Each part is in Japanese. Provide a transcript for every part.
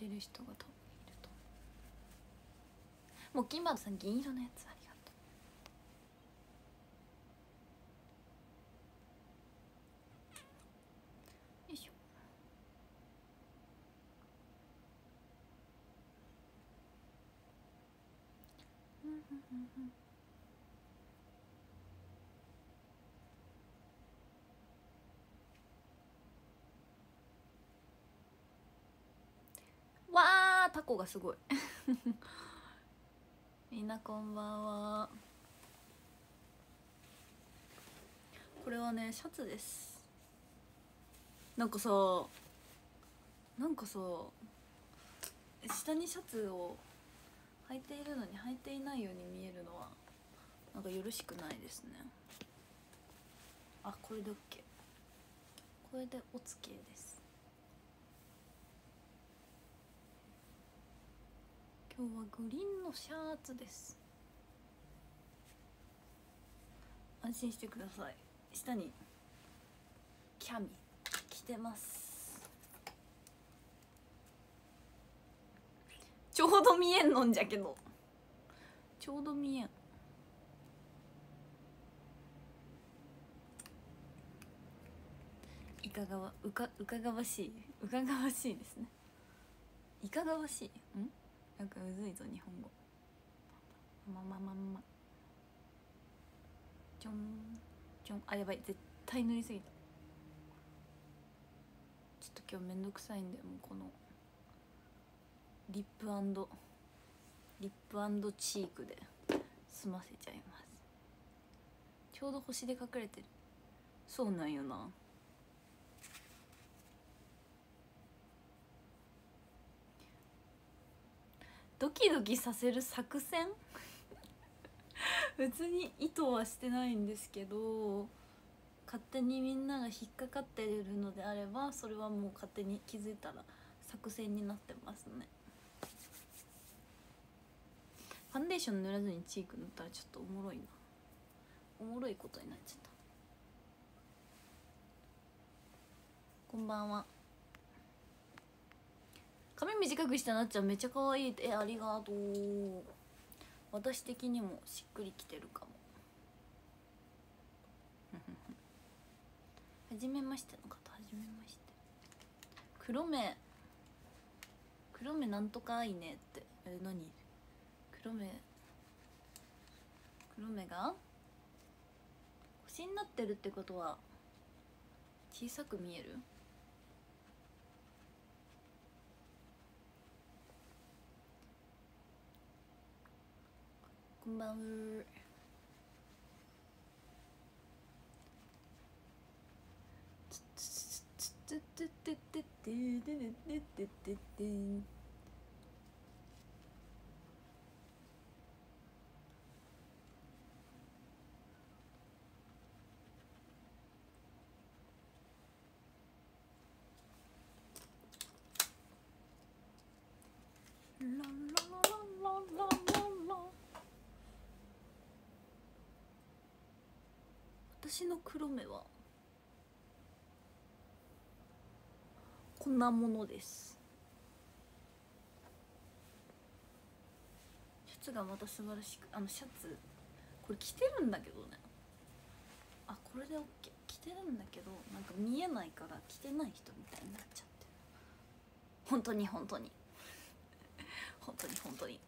てる人が多分いると思う。モッキンバードさん銀色のやつありがとう。よいしょ。うんうんうんうん。タコがすごい。みんなこんばんは。これはねシャツです。なんかさなんかさ下にシャツを履いているのに履いていないように見えるのはなんかよろしくないですね。あこれで OK これでおつけです。今日はグリーンのシャツです。安心してください。下にキャミ着てます。ちょうど見えんのんじゃけど。ちょうど見えん。いかがわうかうかがわしい。うかがわしいですね。いかがわしい。なんかむずいぞ日本語。ままままちょんちょん。あやばい。絶対塗りすぎた。ちょっと今日めんどくさいんでもうこのリップリップチークで済ませちゃいます。ちょうど星で隠れてる。そうなんよな。ドキドキさせる作戦？別に意図はしてないんですけど勝手にみんなが引っかかってるのであればそれはもう勝手に気づいたら作戦になってますね。ファンデーション塗らずにチーク塗ったらちょっとおもろいな。おもろいことになっちゃった。こんばんは。髪短くしたなっちゃんめっちゃ可愛いえありがとう。私的にもしっくりきてるかも。はじめましての方はじめまして。黒目。黒目なんとかいいねって。え何？黒目。黒目が？星になってるってことは小さく見える？んばんはラララララ私の黒目はこんなものです。シャツがまた素晴らしくあのシャツこれ着てるんだけどね。あこれで OK 着てるんだけどなんか見えないから着てない人みたいになっちゃって本当に本当に。本当に 本当に。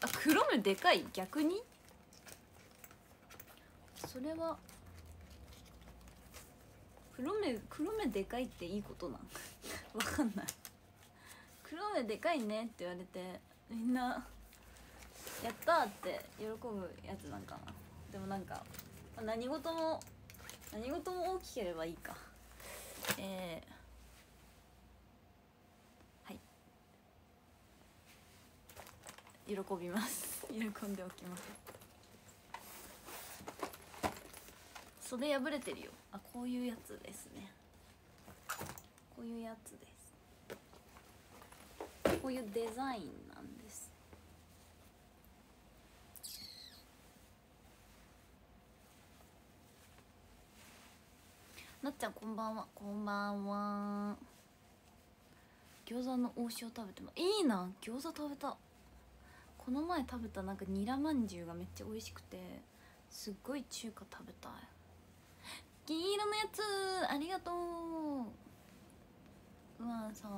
あ黒目でかい？逆に？それは黒目黒目でかいっていいことなん わかんない。黒目でかいねって言われてみんなやったーって喜ぶやつなんかな。でもなんか何事も何事も大きければいいか。えー、はい。喜びます。喜んでおきます。袖破れてるよ。あこういうやつですね。こういうやつです。こういうデザインなんです。なっちゃんこんばんは。こんばんは。餃子の王将食べてもいいな。餃子食べた。この前食べたなんかニラまんじゅうがめっちゃ美味しくてすっごい中華食べたい。銀色のやつ。ありがとう。うわんさん。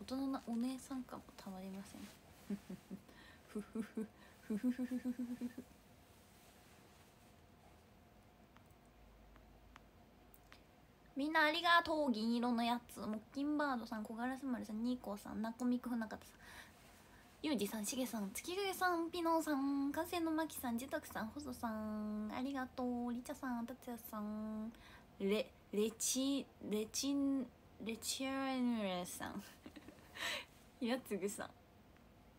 大人なお姉さん感もたまりません。ふふふふふふふふふみんなありがとう銀色のやつモッキンバードさん小柄すまりさんニーコさんナコミク船方さんゆうじさんしげさん月影さんピノーさん完成のまきさんジトクさん細さんありがとうりちゃさん達也さんレレチレチンレチアヌレさんやつぐさん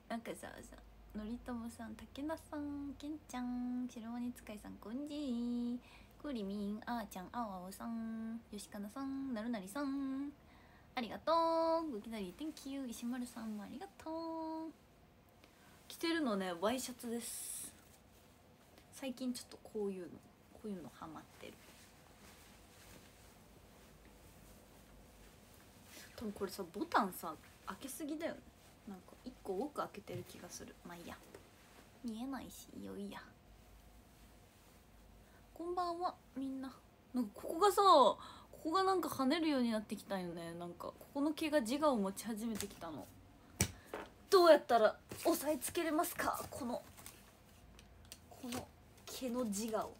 なんかささのりともさん竹田さんけんちゃん白鬼使いさんこんじーくりみんあーちゃんあわおさんよしかなさんなるなりさんありがとうごきなり Thank you 石丸さんもありがとうてるのねワイシャツです。最近ちょっとこういうのこういうのハマってる。多分これさボタンさ開けすぎだよね。なんか一個多く開けてる気がする。まあいいや。見えないしいよいいや。こんばんはみんな。なんかここがさここがなんか跳ねるようになってきたよね。なんかここの毛が自我を持ち始めてきたの。どうやったら押さえつけれますか？このこの毛の自我を。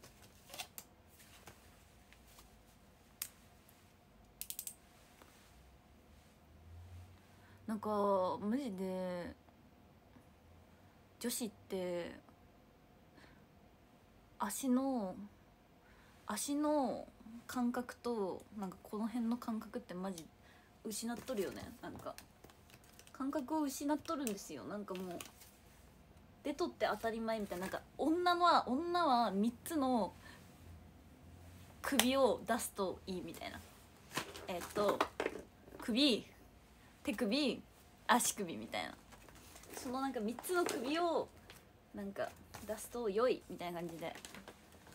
なんかマジで女子って足の足の感覚となんかこの辺の感覚ってマジ失っとるよね？なんか。感覚を失っとるんですよ。なんかもう出とって当たり前みたいな。なんか女は女は3つの首を出すといいみたいな。えっと首手首足首みたいな。そのなんか3つの首をなんか出すと良いみたいな感じで。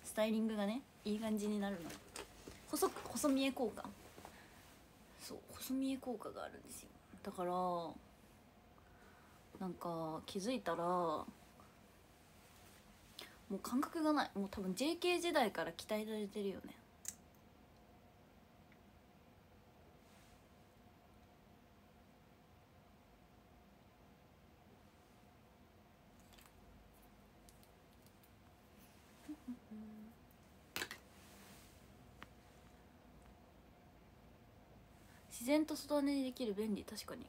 スタイリングがねいい感じになるの。細く細見え効果。そう細見え効果があるんですよ。だからなんか気づいたらもう感覚がない。もう多分 JK 時代から鍛えられてるよね。自然と外根にできる便利確かに。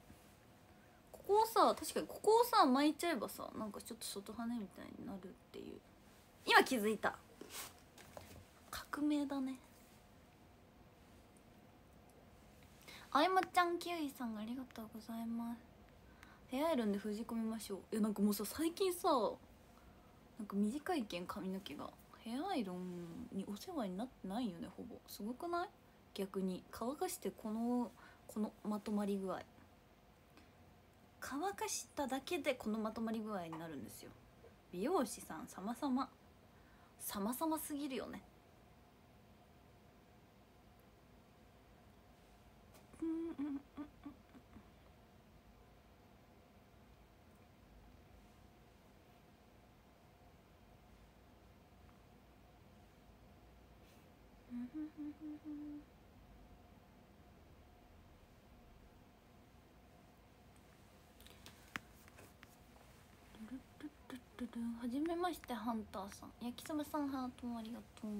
ここをさ確かにここをさ巻いちゃえばさなんかちょっと外羽みたいになるっていう。今気づいた。革命だね。あいまちゃんキウイさんありがとうございます。ヘアアイロンで封じ込めましょう。いやなんかもうさ最近さなんか短いけん髪の毛がヘアアイロンにお世話になってないよねほぼ。すごくない？逆に。乾かしてこのこのまとまり具合。乾かしただけでこのまとまり具合になるんですよ。美容師さん様々。様々すぎるよね。うんうんうんうんはじめましてハンターさん。焼きそばさんハートもありがとう。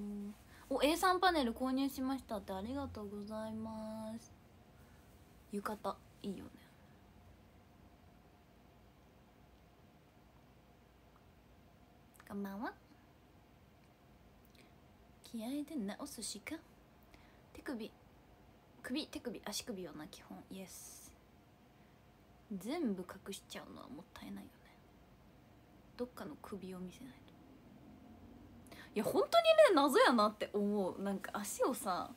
お A3 パネル購入しました。ってありがとうございます。浴衣いいよね。こんばんは。気合で直すしか。手首。首手首足首はな基本。イエス全部隠しちゃうのはもったいないよ。どっかの首を見せないと。いや本当にね謎やなって思う。なんか足をさ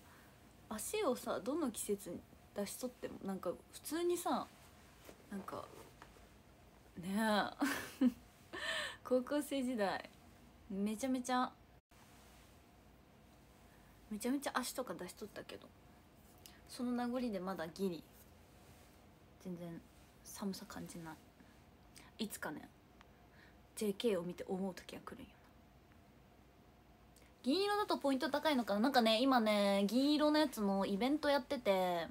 足をさどの季節に出しとってもなんか普通にさなんかねえ。高校生時代めちゃめちゃめちゃめちゃ足とか出しとったけどその名残でまだギリ。全然寒さ感じない。いつかね JK を見て思う時は来るんよ銀色だとポイント高いのかな。なんかね今ね銀色のやつのイベントやってて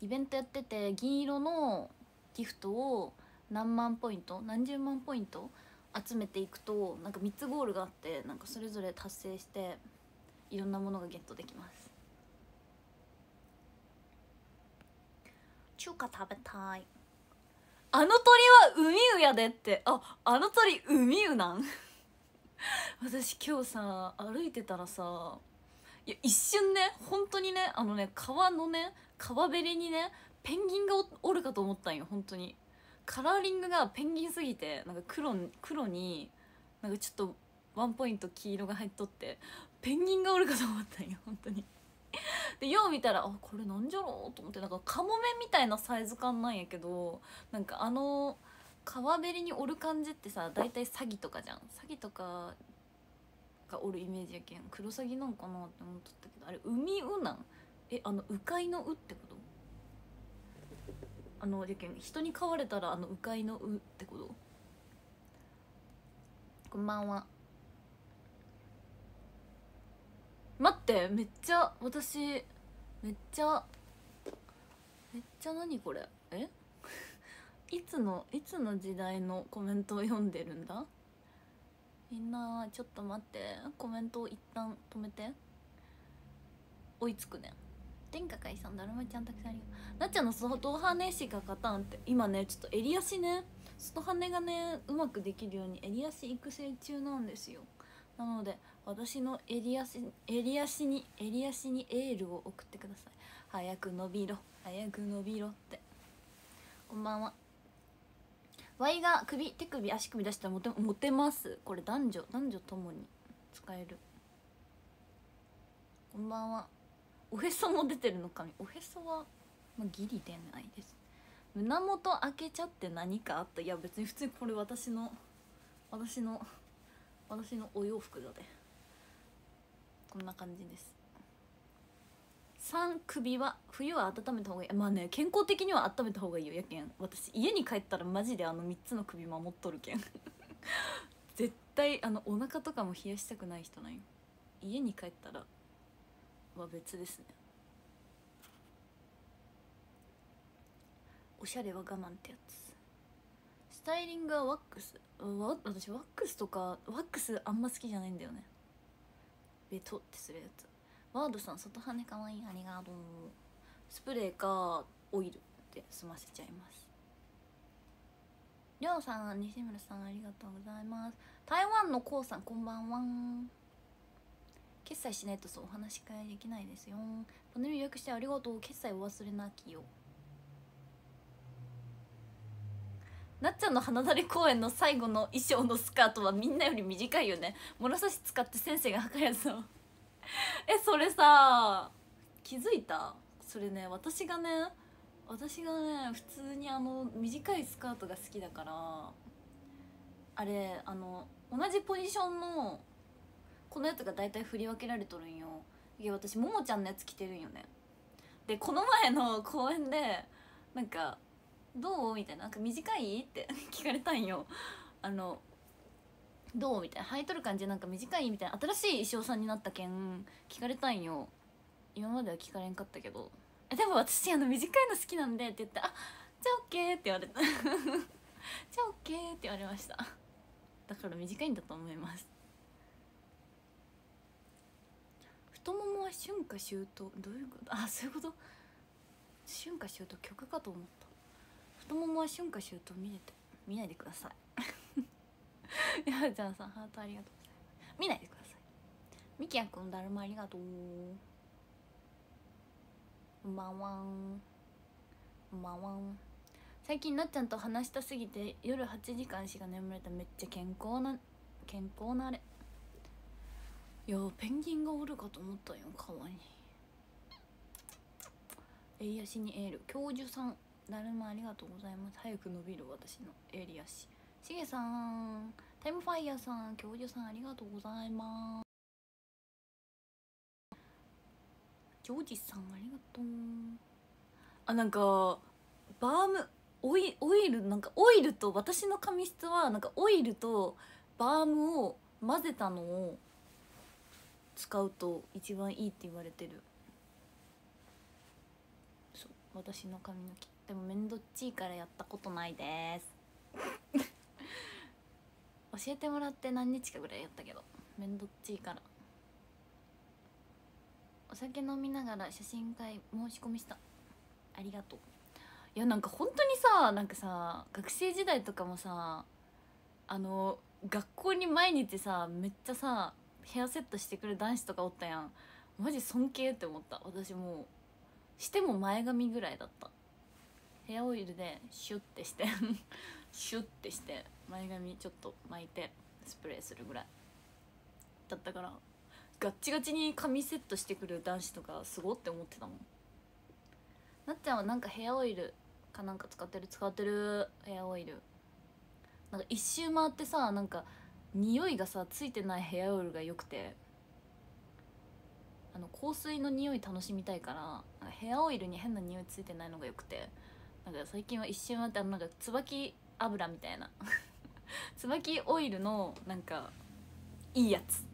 イベントやってて銀色のギフトを何万ポイント何十万ポイント集めていくとなんか3つゴールがあってなんかそれぞれ達成していろんなものがゲットできます。中華食べたい。あの鳥は海ウやでって。ああの鳥海ウなん？私今日さ歩いてたらさいや一瞬ね本当にねあのね川のね川べりにねペンギンがおおるかと思ったんよ本当に。カラーリングがペンギンすぎてなんか黒黒になんかちょっとワンポイント黄色が入っとってペンギンがおるかと思ったんよ本当に。でよう見たらあこれなんじゃろう？と思ってなんかカモメみたいなサイズ感なんやけどなんかあの川べりにおる感じってさ大体サギとかじゃん。サギとかがおるイメージやけん。クロサギなんかなって思っとったけどあれ海ウなんえあの鵜飼の鵜ってこと？あのやけん人に飼われたらあの鵜飼の鵜ってこと？こんばんは。待ってめっちゃ私めっちゃめっちゃ何これ？え？いつのいつの時代のコメントを読んでるんだ？みんなちょっと待って。コメントを一旦止めて。追いつくね。天下海さんだるまちゃんたくさんありがとうなっちゃんの外羽しか勝たんって。今ねちょっと襟足ね。外羽がねうまくできるように襟足育成中なんですよ。なので私の襟足襟足に襟足にエールを送ってください。早く伸びろ。早く伸びろって。こんばんは。Y が首手首足首出したらモテモテます。これ男女男女ともに使える。こんばんは。おへそも出てるのかおへそは、まあ、ギリ出ないです。胸元開けちゃって何かあった。いや別に普通にこれ私の私の私のお洋服だで。こんな感じです。3首は冬は温めた方がいい。まあね健康的には温めた方がいいよやけん。私家に帰ったらマジであの3つの首守っとるけん。絶対あのお腹とかも冷やしたくない人なんよ家に帰ったらは別ですね。おしゃれは我慢ってやつ。スタイリングはワックス。わ私ワックスとかワックスあんま好きじゃないんだよね。ベトってするやつ。ワードさん外羽かわいいありがとう。スプレーかオイルで済ませちゃいます。りょうさん西村さんありがとうございます。台湾のこうさんこんばんは。決済しないとそうお話し会できないですよ。パネル予約してありがとう。決済お忘れなきよ。なっちゃんの花だれ公演の最後の衣装のスカートはみんなより短いよね。物差し使って先生が測るやつを。えそれさ気づいた？それね私がね私がね普通にあの短いスカートが好きだからあれあの同じポジションのこのやつが大体振り分けられとるんよ。いや私ももちゃんのやつ着てるんよね。でこの前の公演でなんか「どう?」みたいな「なんか短い?」って 聞かれたんよ。あのどう？みたいな履いとる感じなんか短い？みたいな。新しい衣装さんになったけん聞かれたんよ。今までは聞かれんかったけど「でも私あの短いの好きなんで」って言って「あじゃあ OK」って言われた じゃあ OK って言われました。だから短いんだと思います。太ももは春夏秋冬。どういうこと？あそういうこと？春夏秋冬曲かと思った。太ももは春夏秋冬見れて見ないでください。やじゃあさんハートありがとうございます。見ないでください。みきやくんだるまありがとう。こんばんは。こんばん最近なっちゃんと話したすぎて夜8時間しか眠れためっちゃ健康な健康なあれ。いやペンギンがおるかと思ったよ川に。襟足にエール。教授さん。だるまありがとうございます。早く伸びる私の襟足しげさん。タイムファイヤーさん。教授さんありがとうございます。ジョージさんありがとうあなんかバームオイオイルなんかオイルと私の髪質はなんかオイルとバームを混ぜたのを使うと一番いいって言われてる。そう私の髪の毛。でも面倒っちいからやったことないです。教えてもらって何日かぐらいやったけど面倒っちいから。お酒飲みながら写真会申し込みした。ありがとう。いやなんか本当にさなんかさ学生時代とかもさあの学校に毎日さめっちゃさヘアセットしてくる男子とかおったやん。マジ尊敬って思った。私もうしても前髪ぐらいだった。ヘアオイルでシュッてして シュッてして前髪ちょっと巻いてスプレーするぐらいだったからガッチガチに髪セットしてくる男子とかすごって思ってたもん。なっちゃんはなんかヘアオイルかなんか使ってる使ってるヘアオイル。なんか一周回ってさなんか匂いがさついてないヘアオイルがよくて。あの香水の匂い楽しみたいからかヘアオイルに変な匂いついてないのがよくて。なんか最近は一周回ってあのなんか椿油みたいな。椿オイルのなんかいいやつ。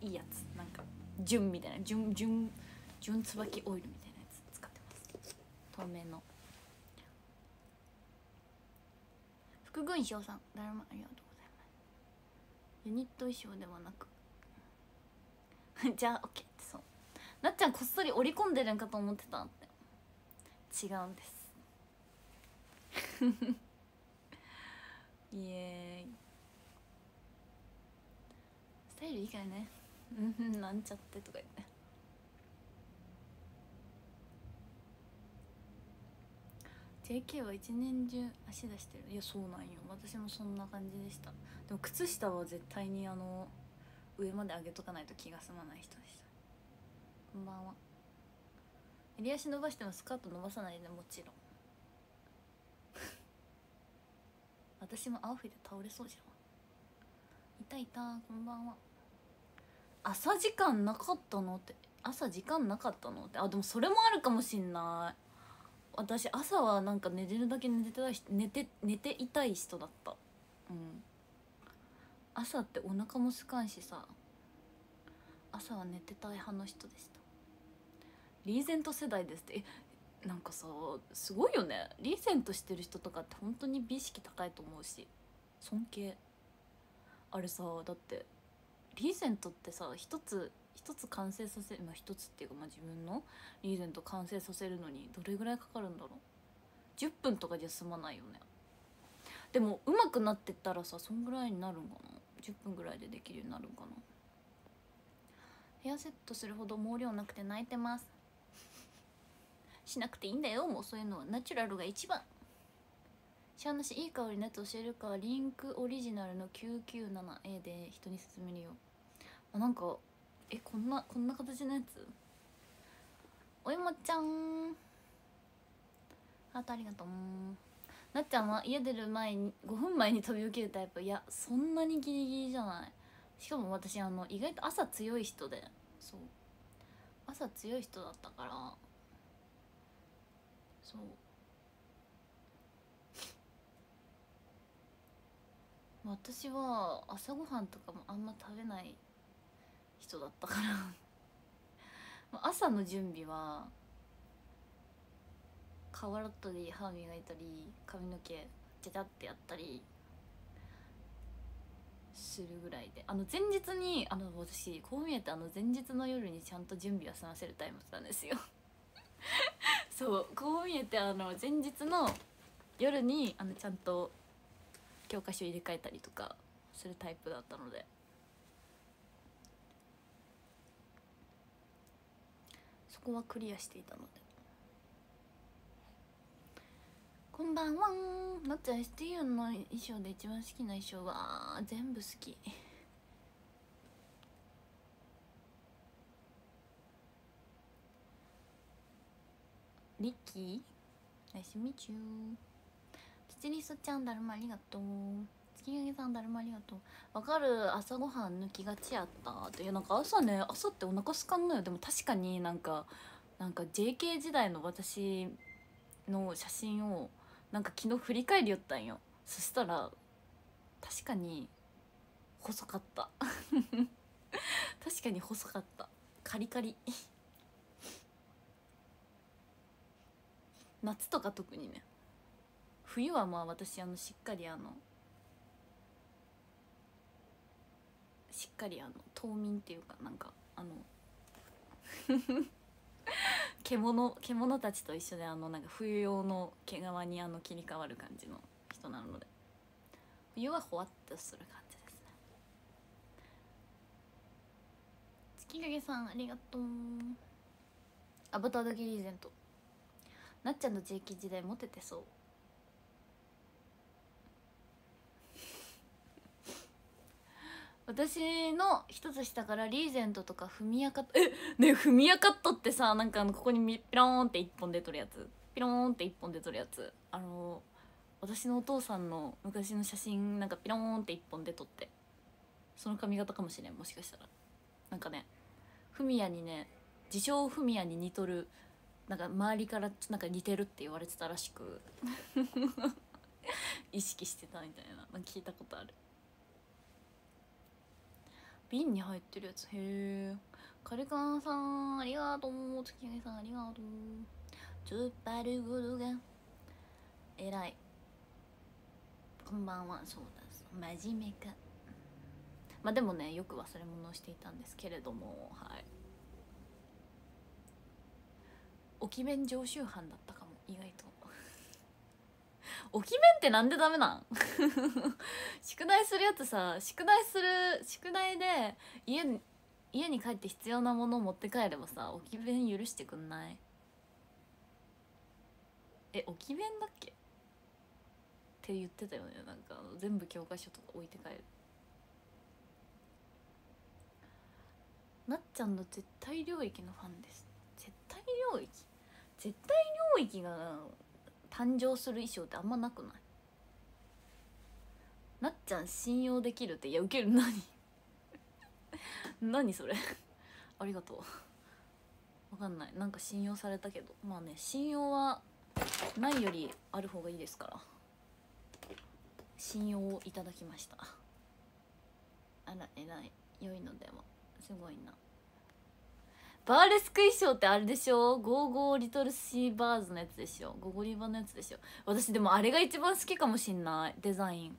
いいやつ。なんか純みたいな。純純純椿オイルみたいなやつ使ってます。透明の。副軍将さんだるまありがとうございます。ユニット衣装ではなく。じゃあ OK ってそう。なっちゃんこっそり織り込んでるんかと思ってたって。違うんです。イエーイスタイル以外ねうん なんちゃってとか言って。JK は一年中足出してる。いやそうなんよ。私もそんな感じでした。でも靴下は絶対にあの上まで上げとかないと気が済まない人でした。こんばんは。襟足伸ばしてもスカート伸ばさないでもちろん。私もアウフで倒れそうじゃん。いたいたこんばんは。朝時間なかったのって。朝時間なかったのって。あでもそれもあるかもしんない。私朝はなんか寝てるだけ寝てたい寝て寝ていたい人だった。うん。朝ってお腹もすかんしさ。朝は寝てたい派の人でした。リーゼント世代ですって。えなんかさすごいよね。リーゼントしてる人とかって本当に美意識高いと思うし。尊敬。あれさだってリーゼントってさ一つ一つ完成させまあ一つっていうか、まあ、自分のリーゼント完成させるのにどれぐらいかかるんだろう。10分とかじゃ済まないよね。でも上手くなってったらさそんぐらいになるんかな。10分ぐらいでできるようになるんかな。ヘアセットするほど毛量なくて泣いてます。しなくていいんだよ。もうそういうのは。ナチュラルが一番。しゃーなしいい香りのやつ教えるかリンクオリジナルの 997A で人に勧めるよ。あなんかえこんなこんな形のやつ？おいもちゃん。ハートありがとう。なっちゃんは家出る前に5分前に飛び起きるタイプ。いやそんなにギリギリじゃない。しかも私あの意外と朝強い人で。そう。朝強い人だったから。そう。私は朝ごはんとかもあんま食べない人だったから。朝の準備は顔洗ったり歯磨いたり髪の毛ちゃちゃってやったりするぐらいで。あの前日にあの私こう見えてあの前日の夜にちゃんと準備は済ませるタイプなんですよ。そうこう見えてあの前日の夜にあのちゃんと教科書入れ替えたりとかするタイプだったので。そこはクリアしていたので。こんばんは。なっちゃん STU の衣装で一番好きな衣装は？全部好き。リッキーナイスミチューツチリスちゃんだるまありがとう月影さんだるまありがとうわかる朝ごはん抜きがちやったっていやなんか朝ね朝ってお腹すかんのよ。でも確かになんかなんか JK 時代の私の写真をなんか昨日振り返りよったんよ。そしたら確かに細かった。確かに細かった。カリカリ。夏とか特にね。冬はまあ私あのしっかりあのしっかりあの冬眠っていうかなんかあの 獣獣たちと一緒であのなんか冬用の毛皮にあの切り替わる感じの人なので。冬はほわっとする感じですね。月影さんありがとう。アバターだけリーゼント。なっちゃんの JK 時代モテてそう。私の一つ下からリーゼントとかフミヤカットえねフミヤカットってさなんかあのここにピローンって一本出とるやつ。ピローンって一本出とるやつ。あの私のお父さんの昔の写真なんかピローンって一本出とって。その髪型かもしれんもしかしたら。なんかねフミヤにね自称フミヤに似とるなんか周りからなんか似てるって言われてたらしく 意識してたみたいな。なんか聞いたことある。瓶に入ってるやつ。へえカリカンさんありがとう。月見さんありがとう。突っ張ることが偉い。こんばんは。そうだ真面目か。まあでもねよく忘れ物をしていたんですけれども。はい置き弁常習犯だったかも意外と。置き弁ってなんでダメなん？宿題するやつさ宿題する宿題で家に家に帰って必要なものを持って帰ればさ置き弁許してくんない？え置き弁だっけ？って言ってたよねなんかあの全部教科書とか置いて帰る。なっちゃんの絶対領域のファンです。絶対領域？絶対領域が誕生する衣装ってあんまなくない？なっちゃん信用できるって？いやウケる。何？何それ？ありがとう。わかんない。なんか信用されたけど。まあね信用はないよりある方がいいですから。信用をいただきました。あら偉い。良いのではすごいな。バーレスク衣装ってあれでしょ？ Go Go little seabirds のやつでしょ？ゴゴリバのやつでしょ？私でもあれが一番好きかもしんない。デザイン。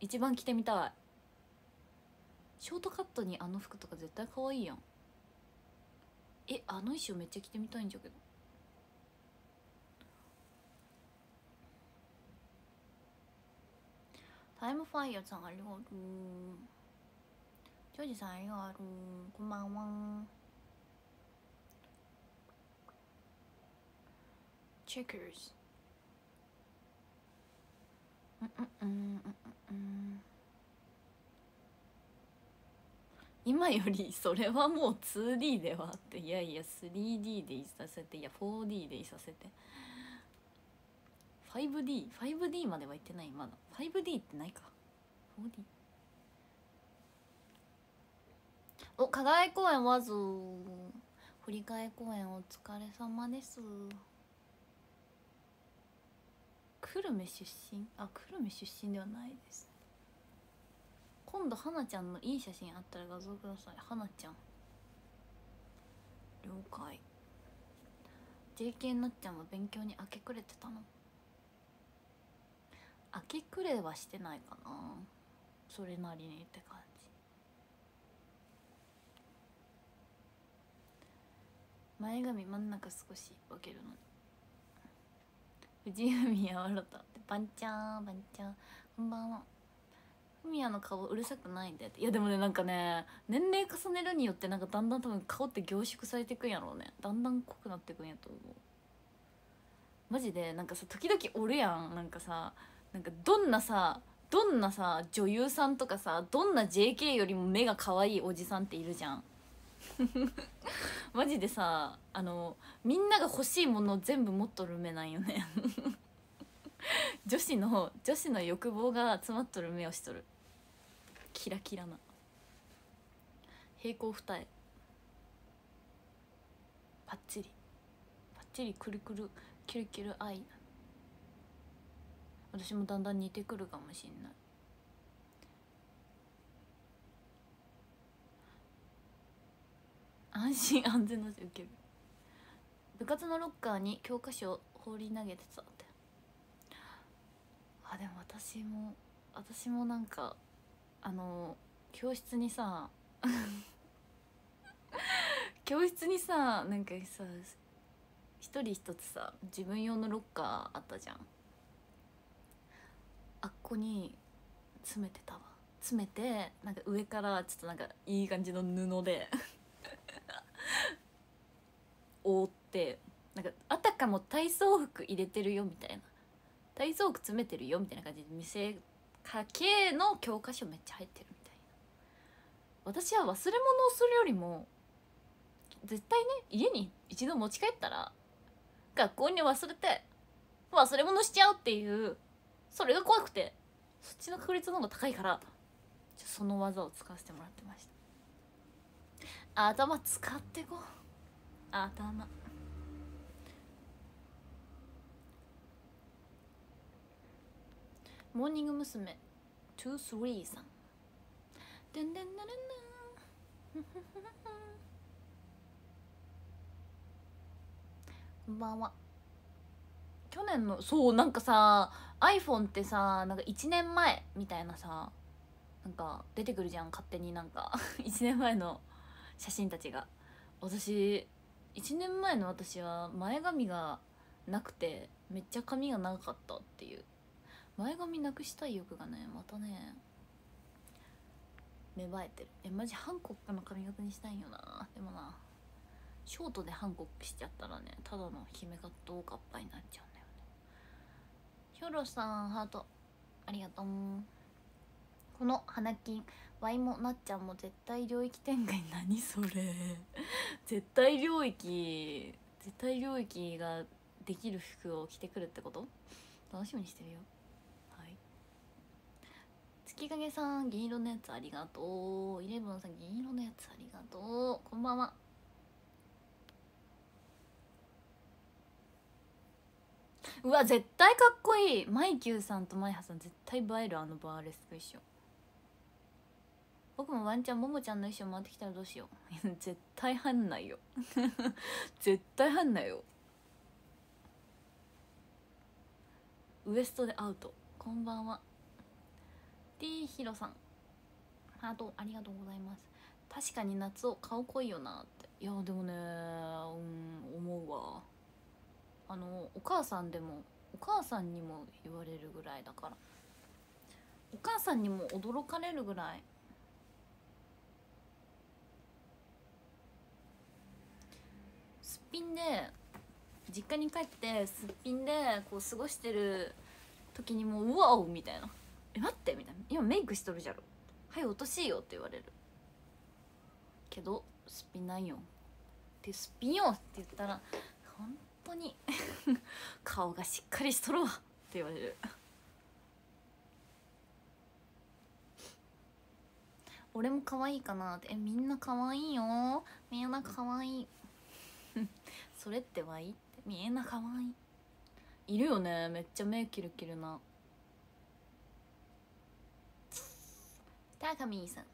一番着てみたい。ショートカットにあの服とか絶対可愛いやん。えあの衣装めっちゃ着てみたいんじゃけど。タイムファイヤーさんありがとう。ジョージさんありがとう。こんばんは。Checkers. うんうんうんうん今よりそれはもう 2D ではっていやいや 3D でいさせていや 4D でいさせて。5D5D 5D までは行ってないまだ 5D ってないか。4D お課外公演わず振り替公演お疲れ様です。久留米出身？あ久留米出身ではないです今度花ちゃんのいい写真あったら画像ください。花ちゃん。了解。JK なっちゃんは勉強に明け暮れてたの？明け暮れはしてないかな。それなりにって感じ。前髪真ん中少し分けるのに。藤海やわろたって。バンちゃんバンちゃんこんばんは。ふみやの顔うるさくないんでいやでもねなんかね年齢重ねるによってなんかだんだん多分顔って凝縮されていくんやろうね。だんだん濃くなっていくんやと思う。マジでなんかさ時々おるやん。なんかさなんかどんなさどんなさ女優さんとかさどんな JK よりも目が可愛いおじさんっているじゃん。マジでさあのみんなが欲しいものを全部持っとる目なんよね。女子の女子の欲望が詰まっとる目をしとる。キラキラな。平行二重。パッチリ。ちりくるくるキュルキュルアイ私もだんだん似てくるかもしんない。安心安全の受ける部活のロッカーに教科書を放り投げてたって。あでも私も私もなんかあの教室にさ 教室にさなんかさ一人一つさ自分用のロッカーあったじゃん。あっこに詰めてたわ。詰めてなんか上からちょっとなんかいい感じの布で。覆ってなんかあたかも体操服入れてるよみたいな。体操服詰めてるよみたいな感じで見せかけの教科書めっちゃ入ってるみたいな。私は忘れ物をするよりも絶対ね家に一度持ち帰ったら学校に忘れて忘れ物しちゃうっていうそれが怖くてそっちの確率の方が高いからその技を使わせてもらってました。頭使ってこう。頭。モーニング娘。23さん。でんでんでんでん こんばんは。去年のそうなんかさ iPhone ってさなんか1年前みたいなさなんか出てくるじゃん勝手になんか。1年前の写真たちが。私1年前の私は前髪がなくてめっちゃ髪が長かったっていう。前髪なくしたい欲がねまたね芽生えてる。えマジハンコックの髪型にしたいんよな。でもなショートでハンコックしちゃったらねただの姫がどうかっぱになっちゃうんだよね。ヒョロさんハートありがとう。この花金ワイもなっちゃんも絶対領域展開。何それ。絶対領域絶対領域ができる服を着てくるってこと？楽しみにしてるよ。はい。月影さん銀色のやつありがとう。イレブンさん銀色のやつありがとう。こんばんは。うわ絶対かっこいい。マイキューさんとマイハさん絶対映えるあのバーレスと一緒。僕もワンちゃんももちゃんの衣装回ってきたらどうしよう。絶対入んないよ。絶対入んないよ。ウエストでアウト。こんばんは。T ヒロさん。ハートありがとうございます。確かに夏を顔濃いよなって。いやでもねうん思うわ。あのお母さんでもお母さんにも言われるぐらいだから。お母さんにも驚かれるぐらいすっぴんで実家に帰ってすっぴんでこう過ごしてる時にもううわおみたいなえ待ってみたいな今メイクしとるじゃろ。はい落としいよって言われるけどすっぴんないよ。ってすっぴんよって言ったら本当に 顔がしっかりしとるわ。って言われる。俺も可愛いかなってえみんな可愛いよ。みんな可愛い。それってはい？いってみんな可愛い？いるよね。めっちゃ目キルキルな。高見さん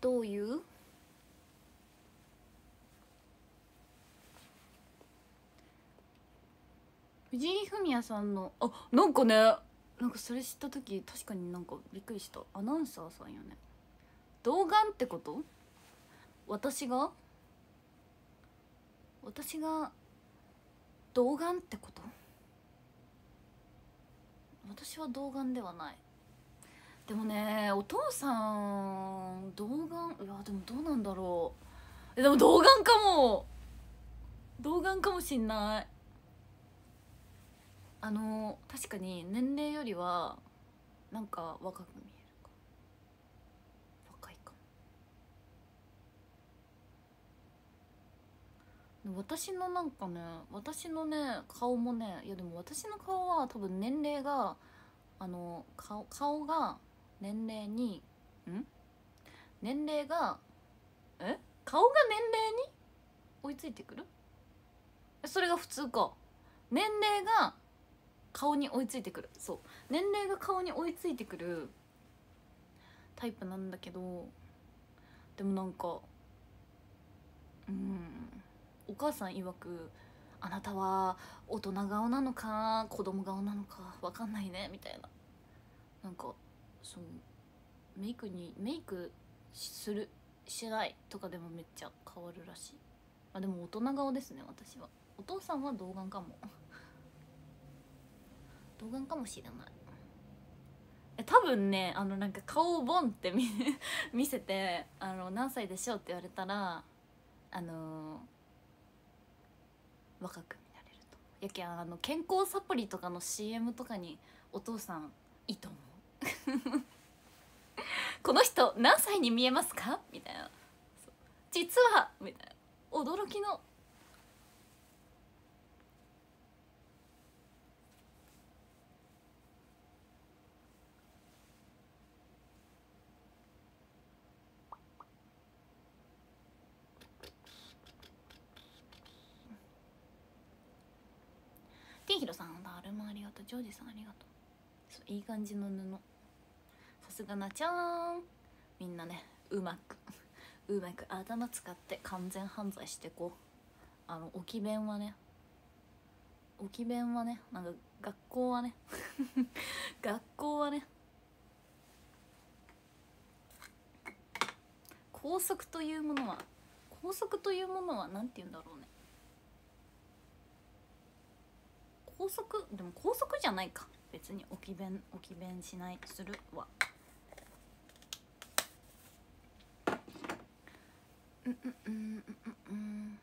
どういう？藤井フミヤさんのあなんかねなんかそれ知った時確かになんかびっくりした。アナウンサーさんよね。童顔ってこと？私が？私が童顔ってこと？私は童顔ではない。でもねお父さん童顔いやでもどうなんだろう。えでも童顔かも。童顔かもしんない。あの確かに年齢よりはなんか若く見えるか若いかも私のなんかね私のね顔もねいやでも私の顔は多分年齢があの顔顔が年齢にん？年齢がえ？顔が年齢に追いついてくる？それが普通か。年齢が顔に追いついてくる。そう。年齢が顔に追いついてくるタイプなんだけどでもなんかうん。お母さん曰く「あなたは大人顔なのか子供顔なのか分かんないね」みたいな。なんかそうメイクにメイクするしないとかでもめっちゃ変わるらしい。あでも大人顔ですね私は。お父さんは童顔かも。童顔かもしれない。え多分ねあのなんか顔をボンって見見せてあの「何歳でしょう?」って言われたらあのー、若く見られると。やけんあの健康サプリとかの CM とかにお父さんいいと思う。この人何歳に見えますか？みたいな。実はみたいな。驚きのティヒロありがとう。ジョージさんありがとう。そういい感じの布。さすがなちゃーん。みんなねうまく。うまく頭使って完全犯罪してこう。あの置き弁はね。置き弁はねなんか学校はね。学校はね。校則というものは校則というものは何て言うんだろうね。校則でも校則じゃないか。別に置き弁置き弁しないするはうんうんうん。うんうん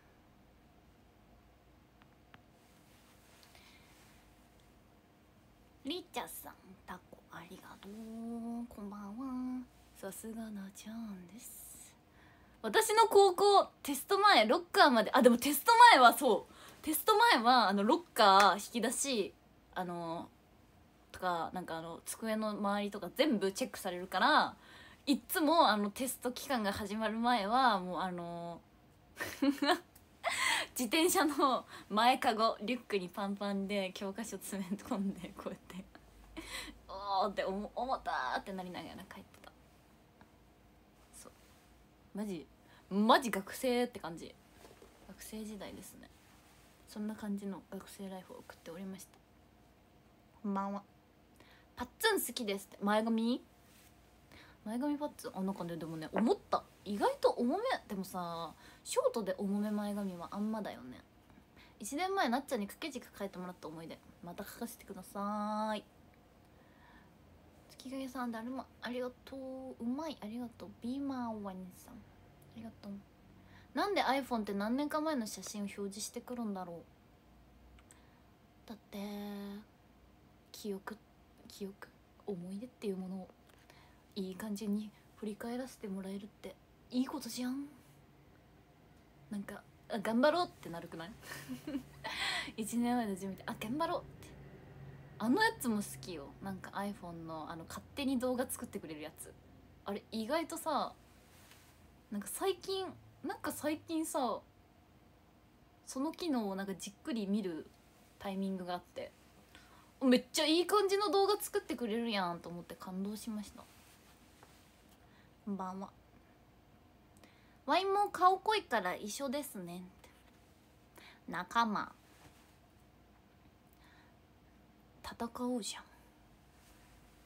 りっちゃさんタコありがとう。こんばんは。さすがなちゃんです。私の高校テスト前ロッカーまで。あでもテスト前はそう。テスト前はあのロッカー引き出しあのとかなんかあの机の周りとか全部チェックされるからいっつもあのテスト期間が始まる前はもうあの 自転車の前かごリュックにパンパンで教科書詰め込んでこうやって「おお!」って思思ったってなりながら帰ってた。そう。マジマジ学生って感じ。学生時代ですね。そんな感じの学生ライフを送っておりました。こんばんは。パッツン好きですって。前髪？前髪パッツン？あなんかねでもね思った。意外と重め。でもさショートで重め前髪はあんまだよね。1年前なっちゃんに掛け軸書いてもらった思い出。また書かせてください。月影さんだるまありがとう。うまいありがとう。ビーマーワニさん。ありがとうなんで iPhone って何年か前の写真を表示してくるんだろう。だって記憶記憶思い出っていうものをいい感じに振り返らせてもらえるっていいことじゃん。なんか頑張ろうってなるくない？1年前の自分であ頑張ろうって。あのやつも好きよ。なんか iPhone のあの勝手に動画作ってくれるやつ。あれ意外とさなんか最近なんか最近さその機能をなんかじっくり見るタイミングがあってめっちゃいい感じの動画作ってくれるやんと思って感動しました。こんばんは。ワインも顔濃いから一緒ですね仲間。戦おうじゃん。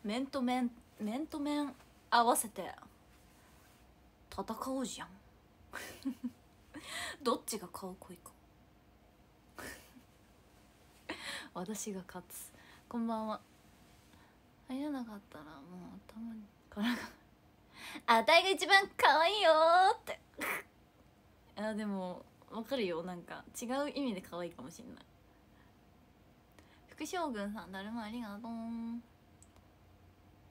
面と面面と面合わせて戦おうじゃん。どっちが顔濃いか。私が勝つ。こんばんは。入らなかったらもう頭にからがあた。いが一番可愛いよって。あでもわかるよ。なんか違う意味で可愛いかもしんない。副将軍さん誰もありがとう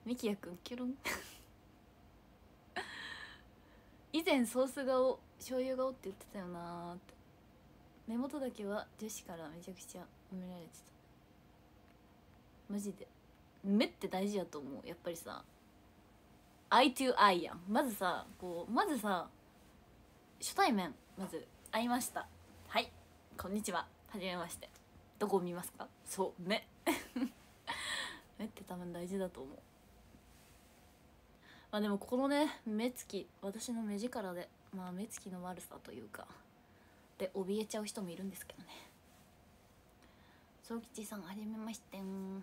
みきやくんキュルン。以前ソース顔醤油顔って言ってたよなーって。目元だけは女子からめちゃくちゃ褒められてた。マジで。目って大事やと思う。やっぱりさ。eye to eye やん。まずさこうまずさ初対面まず会いました。はい。こんにちは。はじめまして。どこを見ますか？そう目。目って多分大事だと思う。まあでもこのね目つき私の目力でまあ目つきの悪さというかで怯えちゃう人もいるんですけどね。宗吉さんはじめましてん。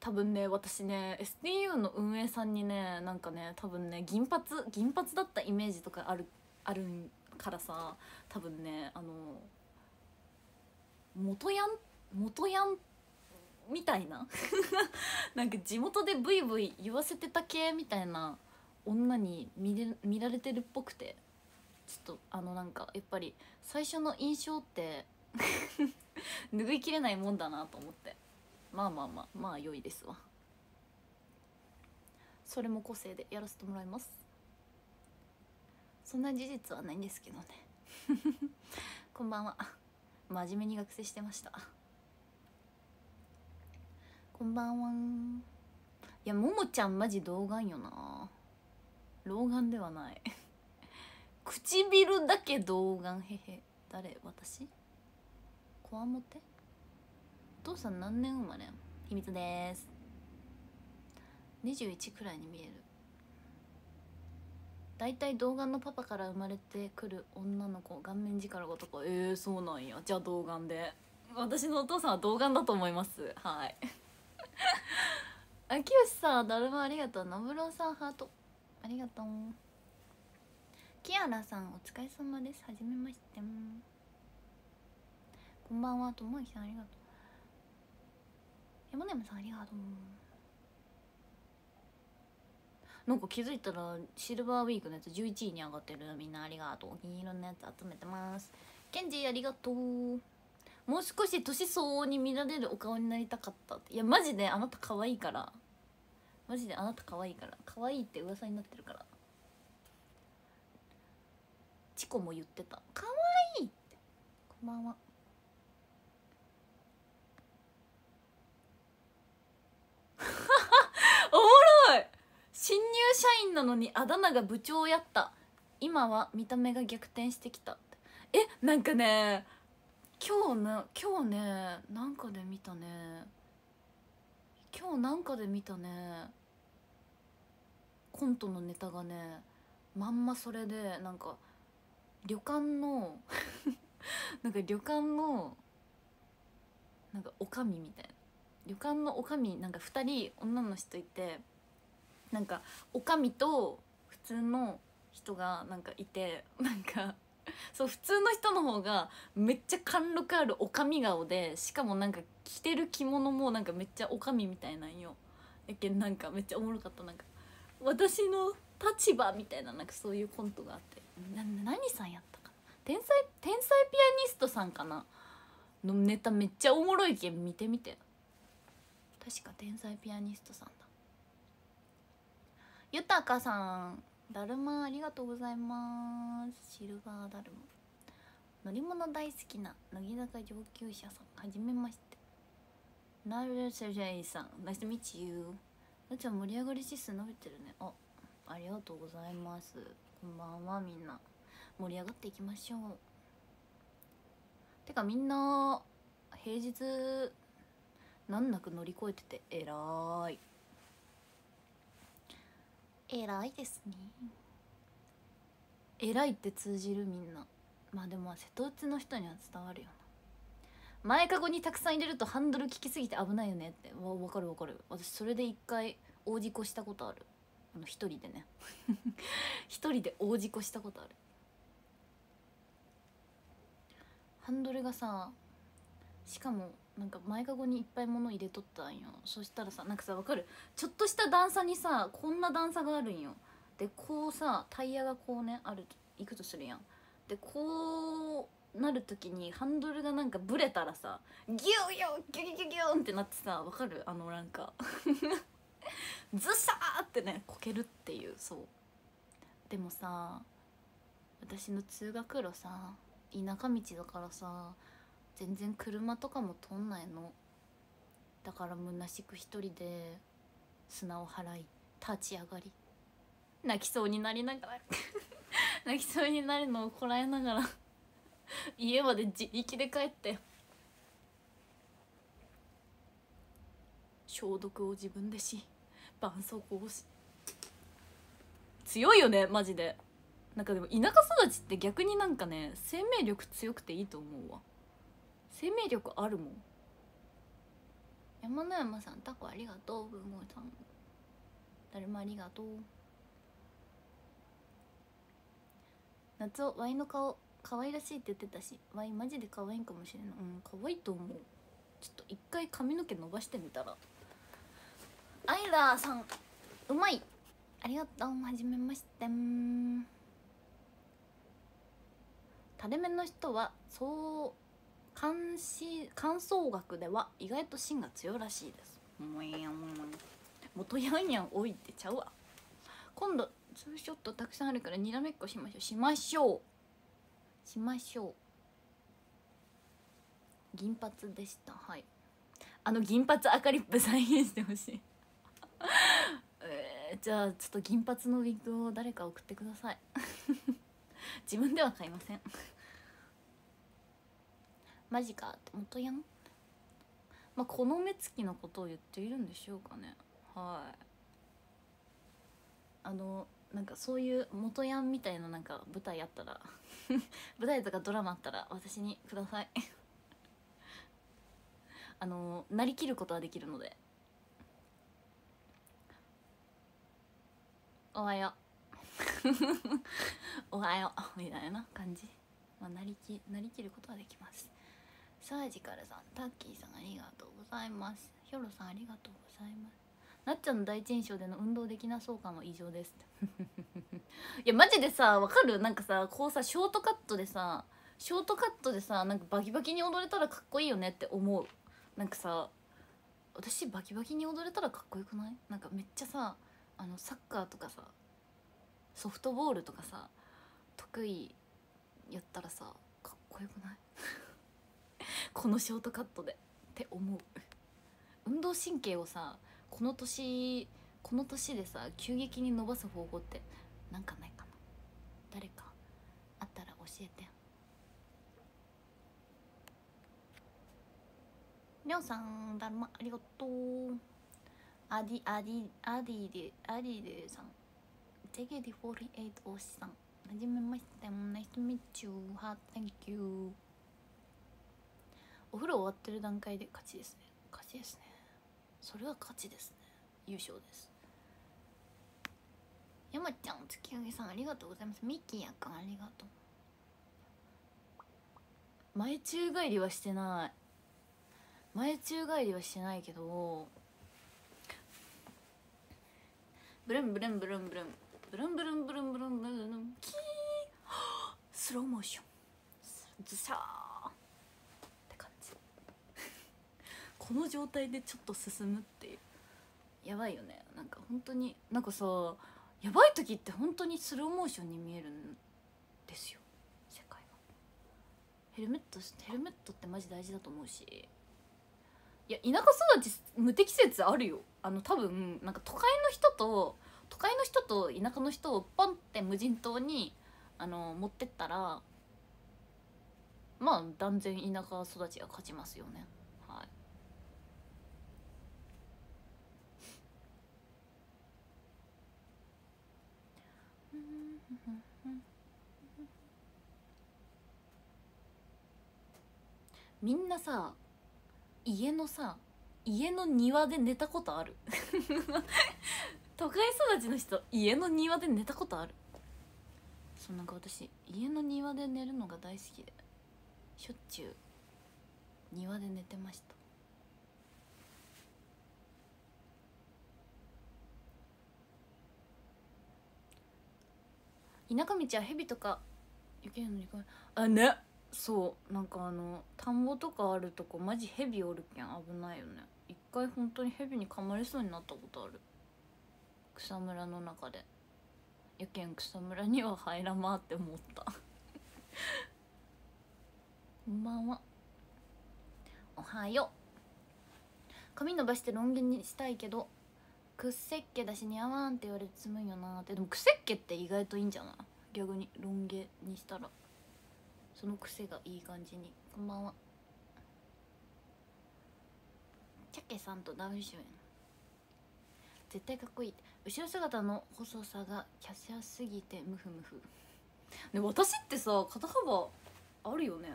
多分ね私ね STU の運営さんにねなんかね多分ね銀髪銀髪だったイメージとかあるあるからさ多分ねあの元ヤン元ヤンってみたいな。なんか地元でブイブイ言わせてた系みたいな女に見れ見られてるっぽくて。ちょっとあのなんかやっぱり最初の印象って 拭いきれないもんだなと思って。まあまあまあまあ良いですわ。それも個性でやらせてもらいます。そんな事実はないんですけどね。こんばんは。真面目に学生してました。こんばんは。いやももちゃんマジ童顔よな。老眼ではない。唇だけ童顔へへ。誰？私？こわもて？お父さん何年生まれ秘密です。21くらいに見える。大体童顔のパパから生まれてくる女の子顔面力がとかえー、そうなんや。じゃあ童顔で。私のお父さんは童顔だと思います。はい。秋吉さんだるまありがとう。のぶろうさんハート。ありがとう。キアラさんお疲れ様です。はじめまして。こんばんはともきさんありがとう。山根さんありがとう。なんか気づいたらシルバーウィークのやつ11位に上がってる。みんなありがとう。銀色のやつ集めてます。ケンジありがとう。もう少し年相応に見られるお顔になりたかったいやマジであなた可愛いから。マジであなた可愛いから。可愛いって噂になってるから。チコも言ってた。可愛いって。こんばんは。おもろい。新入社員なのにあだ名が部長やった。今は見た目が逆転してきたえなんかね今日ね今日ねなんかで見たね。今日なんかで見たね。コントのネタがねまんまそれで なんか旅館のなんか旅館のなんかおかみたいな。旅館のおかみなんか2人女の人いてなんかおかみと普通の人がなんかいてなんかそう普通の人の方がめっちゃ貫禄あるおかみ顔でしかもなんか着てる着物もなんかめっちゃおかみみたいなんよ。やけんなんかめっちゃおもろかった。なんか私の立場みたいななんかそういうコントがあって。な何さんやったかな？天才天才ピアニストさんかなのネタめっちゃおもろいけん見てみて。確か天才ピアニストさんだ。ゆたかさん。だるまありがとうございます。シルバーだるま。乗り物大好きな乃木坂上級者さんはじめまして。ナルセジェイさんナイスミチユーなちゃん盛り上がり指数伸びてるね。あありがとうございます。こんばんはみんな。盛り上がっていきましょう。てかみんな平日難なく乗り越えててえらい。えらいですね。えらいって通じるみんな。まあでも瀬戸内の人には伝わるよな。前かごにたくさん入れるとハンドル効きすぎて危ないよねって。わ分かる分かる。私それで一回大事故したことある。あの一人でね。一人で大事故したことある。ハンドルがさしかもなんか前かごにいっぱい物入れとったんよ。そしたらさなんかさ分かる？ちょっとした段差にさこんな段差があるんよ。でこうさタイヤがこうねある行くとするやん。でこうなる時にハンドルがなんかブレたらさギューギューギュギュギュギュンってなってさ分かる？あのなんか。ズシャーってねこけるっていうそう。でもさ私の通学路さ田舎道だからさ全然車とかも通んないの。だから虚しく一人で砂を払い立ち上がり。泣きそうになりながら。泣きそうになるのをこらえながら。家まで自力で帰って。消毒を自分でし絆創膏をし。強いよねマジで。なんかでも田舎育ちって逆になんかね生命力強くていいと思うわ。生命力あるもん。山野山さんタコありがとう文豪さん。誰もありがとう。夏をワイの顔可愛らしいって言ってたしワイマジで可愛いかもしれない。うん可愛いと思う。ちょっと一回髪の毛伸ばしてみたら。アイラーさんうまい。ありがとうはじめまして。垂れ目の人はそう監視乾燥学では意外と芯が強いらしいです。もやん元ヤンヤン多いてちゃうわ。今度ツーショットたくさんあるからにらめっこしましょう。しましょう。しましょう。銀髪でした。はい。あの銀髪赤リップ再現してほしい。えー、じゃあちょっと銀髪のウィッグを誰か送ってください。自分では買いません。マジかって元やん。まあこの目つきのことを言っているんでしょうかね。はい。あのなんかそういう元ヤンみたいななんか舞台あったら 舞台とかドラマあったら私にください。あのなりきることはできるので。おはよう。おはよう。みたいな感じ、まあ、なりきなりきることはできます。サージカルさんタッキーさんありがとうございます。ヒョロさんありがとうございます。なっちゃんの第一印象での運動できなそう感は異常です。いやマジでさわかる？なんかさこうさショートカットでさショートカットでさなんかバキバキに踊れたらかっこいいよねって思う。なんかさ私バキバキに踊れたらかっこよくない？なんかめっちゃさあのサッカーとかさソフトボールとかさ得意やったらさかっこよくない？このショートカットでって思う。運動神経をさこの年この年でさ急激に伸ばす方法ってなんかないかな。誰かあったら教えて。りょうさんだるまありがとう。アディアディアディでアディでさん。JKD48 推しさん。はじめまして Nice to meet you Heart thank you お風呂終わってる段階で勝ちですね。勝ちですね。それは勝ちですね。優勝です。山ちゃん月上さんありがとうございます。ミッキーやくんありがとう。前宙返りはしてない。前宙返りはしてないけどブルンブルンブルンブルン。ブルンブルンブルンブルンブルン。キー。スローモーション。ズシャーって感じこの状態でちょっと進むっていう。やばいよね。なんか本当になんかさやばい時って本当にスローモーションに見えるんですよ。世界は。ヘルメットヘルメットってマジ大事だと思うし。いや田舎育ち無適切あるよ。あの多分なんか都会の人と都会の人と田舎の人をポンって無人島にあの持ってったらまあ断然田舎育ちが勝ちますよねはいみんなさ家のさ家の庭で寝たことある？都会育ちの人家の庭で寝たことある？そうなんか私家の庭で寝るのが大好きでしょっちゅう庭で寝てました。田舎道は蛇とか雪なのにあね。そうなんかあの田んぼとかあるとこマジ蛇おるけん危ないよね。一回本当に蛇に噛まれそうになったことある。草むらの中で。やけん草むらには入らまって思った。こんばんは。おはよう。髪伸ばしてロン毛にしたいけどくっせっけだし似合わんって言われて積むんよなって。でもくせっけって意外といいんじゃない？逆にロン毛にしたら。その癖がいい感じに。こんばんは。チャケさんとダウン主演絶対かっこいい。後ろ姿の細さがキャシャすぎてムフムフ。ね私ってさ肩幅あるよね。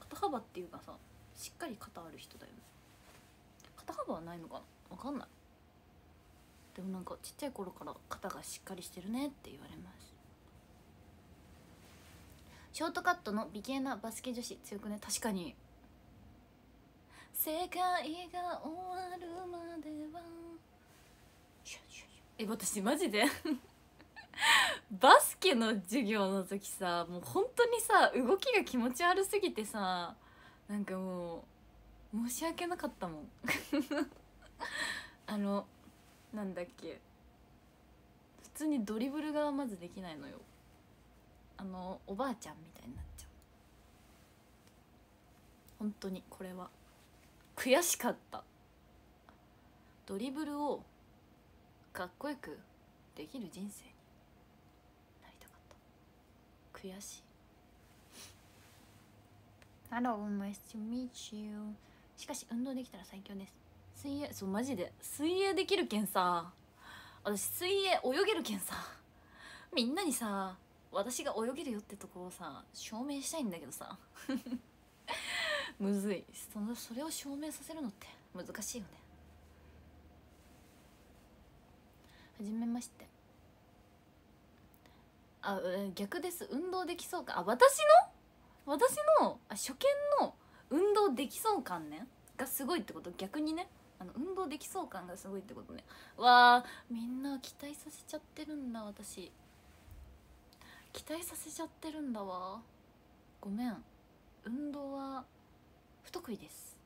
肩幅っていうかさしっかり肩ある人だよね。肩幅はないのかな？わかんない。でもなんかちっちゃい頃から肩がしっかりしてるねって言われます。ショートカットの美形なバスケ女子。強くね？確かに。世界が終わるまでは。え私マジで？バスケの授業の時さもう本当にさ動きが気持ち悪すぎてさなんかもう申し訳なかったもん。あのなんだっけ。普通にドリブルがまずできないのよ。あのおばあちゃんみたいになっちゃう。本当にこれは悔しかった。ドリブルをかっこよくできる人生になりたかった。悔しい。Hello, nice to meet you しかし運動できたら最強です。水泳そうマジで。水泳できるけんさ。私水泳泳げるけんさ。みんなにさ。私が泳げるよってとこをさ証明したいんだけどさ。むずい。そのそれを証明させるのって難しいよね。はじめまして。あ逆です。運動できそうか。あ私の？私の？あ初見の運動できそう感ね。がすごいってこと？逆にね。あの運動できそう感がすごいってことね。わあみんな期待させちゃってるんだ私。期待させちゃってるんだわ。ごめん。運動は不得意です。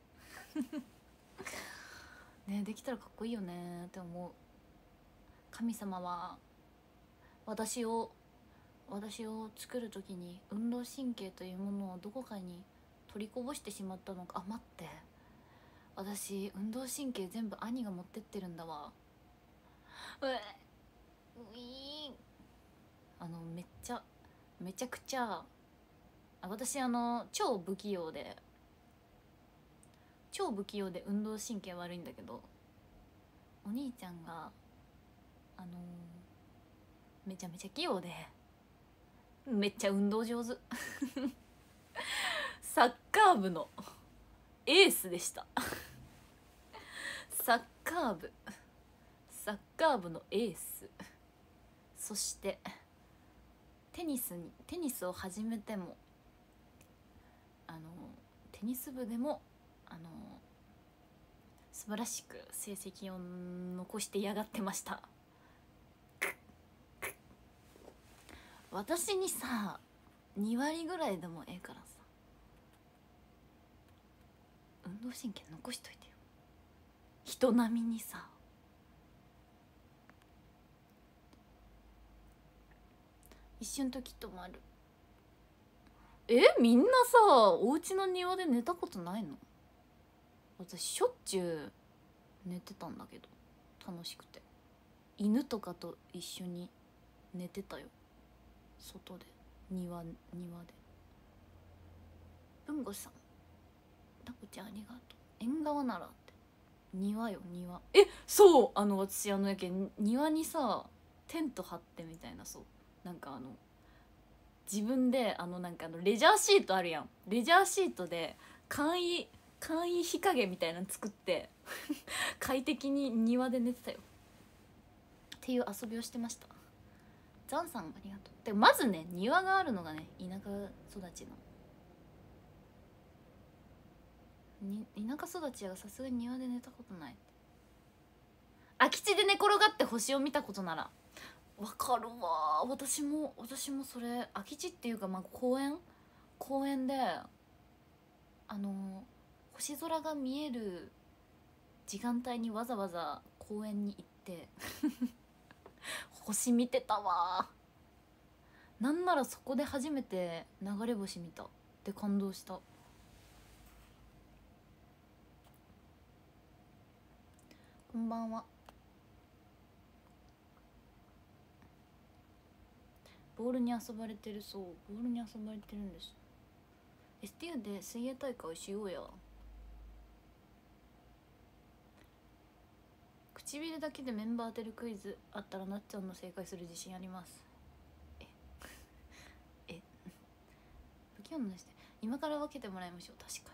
ねできたらかっこいいよね。って思う。神様は私を私を作る時に運動神経というものをどこかに取りこぼしてしまったのか。あ待って。私運動神経全部兄が持ってってるんだわ。うえウィー。ンあのめっちゃめちゃくちゃ私あの超不器用で超不器用で運動神経悪いんだけどお兄ちゃんがあのめちゃめちゃ器用でめっちゃ運動上手。サッカー部のエースでした。サッカー部。サッカー部のエース。そしてテニスにテニスを始めてもあのテニス部でもあの素晴らしく成績を残してやがってました。私にさ2割ぐらいでもええからさ運動神経残しといてよ。人並みにさ一瞬時止まる。え？みんなさお家の庭で寝たことないの？私しょっちゅう寝てたんだけど。楽しくて。犬とかと一緒に寝てたよ。外で。庭庭で。文吾さん。タコちゃんありがとう。縁側ならって。庭よ庭。え？そう！あの私あのやけ庭にさテント張ってみたいなそう。なんかあの自分であのなんかあのレジャーシートあるやん。レジャーシートで簡易簡易日陰みたいなの作って 快適に庭で寝てたよ。っていう遊びをしてました。ザンさんありがとう。でまずね庭があるのがね田舎育ちの。に田舎育ちがさすがに庭で寝たことない。空き地で寝転がって星を見たことなら。わかるわ。私も私もそれ空き地っていうかまあ公園？公園であの星空が見える時間帯にわざわざ公園に行って 星見てたわ。なんならそこで初めて流れ星見た。って感動した。こんばんは。ボールに遊ばれてるそう。ボールに遊ばれてるんです。STU で水泳大会しようや。唇だけでメンバー当てるクイズあったらなっちゃんの正解する自信あります。え？え？不器用なして今から分けてもらいましょう。確か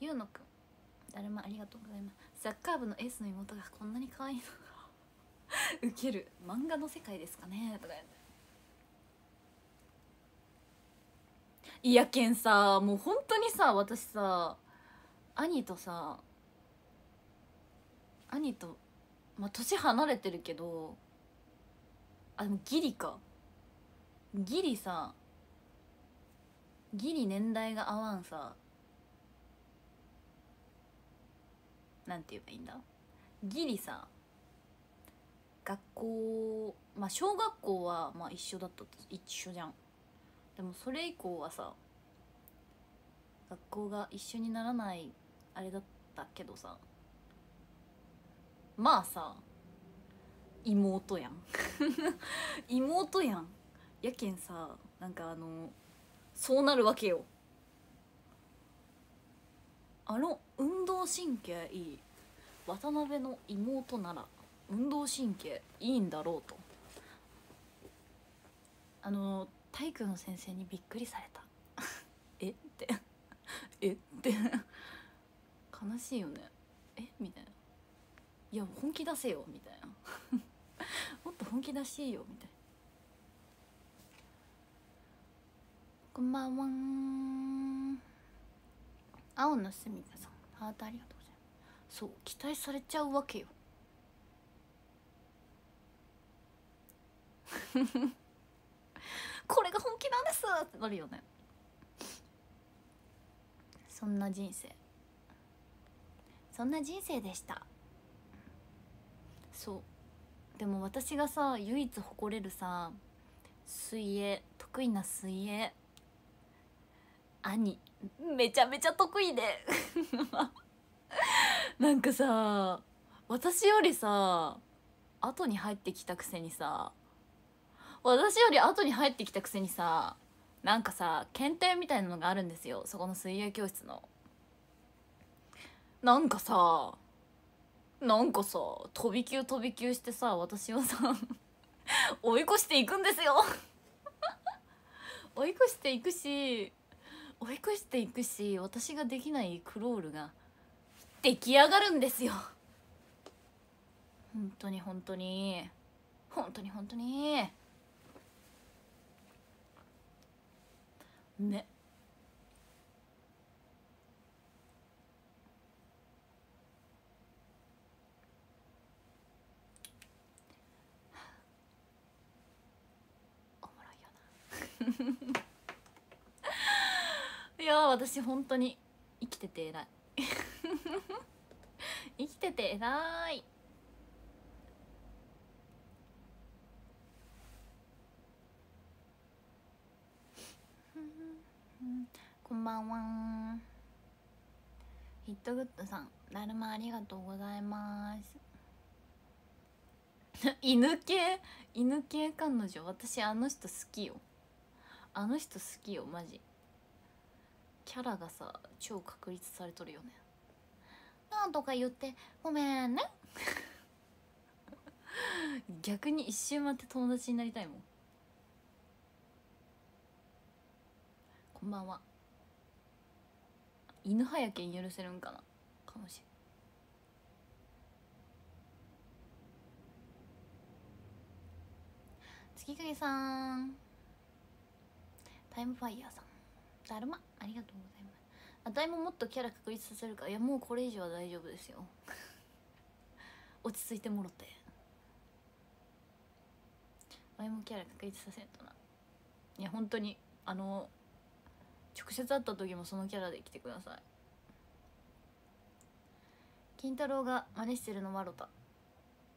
に。ゆうのくん。誰もありがとうございます。サッカー部のエースの妹がこんなに可愛いの。ウケる漫画の世界ですかねとかいやけんさもう本当にさ私さ兄とさ兄とまあ年離れてるけどあでもギリか。ギリさギリ年代が合わんさなんて言えばいいんだ？ギリさ学校まあ小学校はまあ一緒だった一緒じゃん。でもそれ以降はさ学校が一緒にならないあれだったけどさまあさ妹やん。妹やん。やけんさなんかあのそうなるわけよ。あの運動神経いい渡辺の妹なら。運動神経いいんだろうと。あの体育の先生にびっくりされた。えって。えって。悲しいよね。え？みたいな。いや本気出せよみたいな。もっと本気出しいよみたいな。こんばんは青のすみかさん。ハートありがとうございます。そう期待されちゃうわけよ。これが本気なんですってなるよね。そんな人生。そんな人生でした。そう。でも私がさ唯一誇れるさ水泳得意な水泳。兄めちゃめちゃ得意で。なんかさ私よりさ後に入ってきたくせにさ私より後に入ってきたくせにさなんかさ検定みたいなのがあるんですよ。そこの水泳教室の。なんかさなんかさ飛び級飛び級してさ私をさ 追い越していくんですよ。追い越していくし追い越していくし私ができないクロールが出来上がるんですよ。本当に本当に。本当に本当に。ね。おもろいよな。いや私本当に生きてて偉い。生きてて偉い。こんばんは。ヒットグッドさんだるまありがとうございます。犬系？犬系彼女？私あの人好きよ。あの人好きよマジ。キャラがさ超確立されとるよね。なんとか言って。ごめんね。逆に一周待って友達になりたいもん。こんばんは。犬派やけん許せるんかな？かもしれん。月影さん。タイムファイヤーさん。だるま。ありがとうございます。あたいももっとキャラ確立させるかいやもうこれ以上は大丈夫ですよ。落ち着いてもろて。わいもキャラ確立させんとな。いや本当にあの直接会った時もそのキャラで来てください。金太郎が真似してるのワロタ。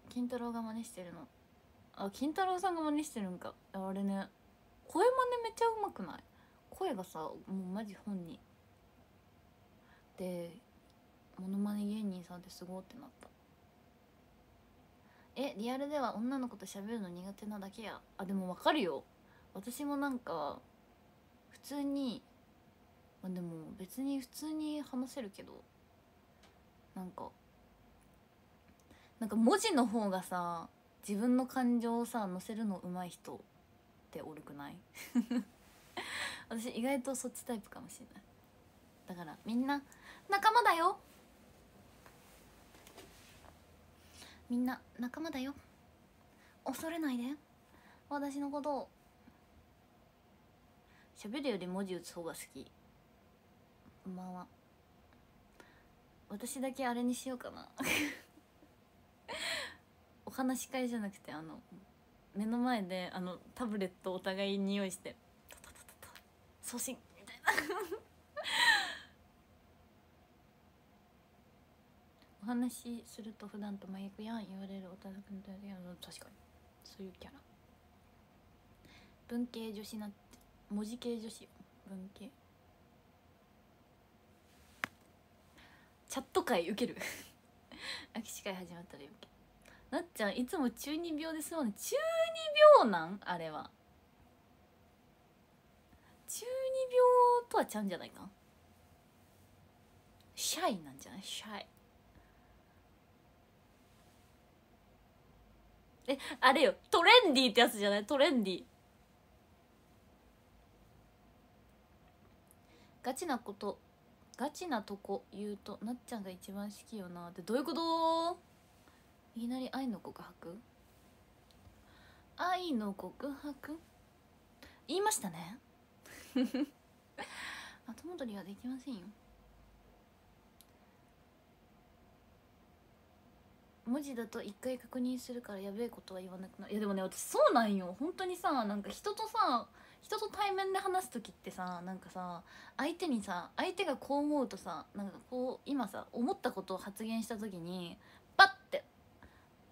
金太郎が真似してるの。あ金太郎さんが真似してるんか。あれね声真似めっちゃうまくない？声がさもうマジ本人。でモノマネ芸人さんってすごってなった。えリアルでは女の子と喋るの苦手なだけや。あでもわかるよ。私もなんか普通にあでも別に普通に話せるけどなんかなんか文字の方がさ自分の感情をさ載せるの上手い人っておるくない？私意外とそっちタイプかもしれない。だからみんな仲間だよ。みんな仲間だよ。恐れないで。私のことを喋るより文字打つ方が好き。こんばんは。私だけあれにしようかな。お話し会じゃなくてあの目の前であのタブレットお互いに用意してタタタタタ送信みたいな。お話しすると普段と真逆やん言われるおたずくんとや確かに。そういうキャラ。文系女子なって文字系女子文系。チャット会受ける。握手会始まったら受けなっちゃんいつも中二病ですもんね中二病なん？あれは。中二病とはちゃうんじゃないか？シャイなんじゃない？シャイ。えあれよ。トレンディーってやつじゃない？トレンディー。ガチなこと。ガチなとこ言うとなっちゃんが一番好きよな。ってどういうこと？いきなり愛の告白？愛の告白？言いましたね。後戻りはできませんよ。文字だと一回確認するからやべえことは言わなくなる。いやでもね私そうなんよ。本当にさなんか人とさ人と対面で話す時ってさなんかさ相手にさ相手がこう思うとさなんかこう今さ思ったことを発言した時にパッて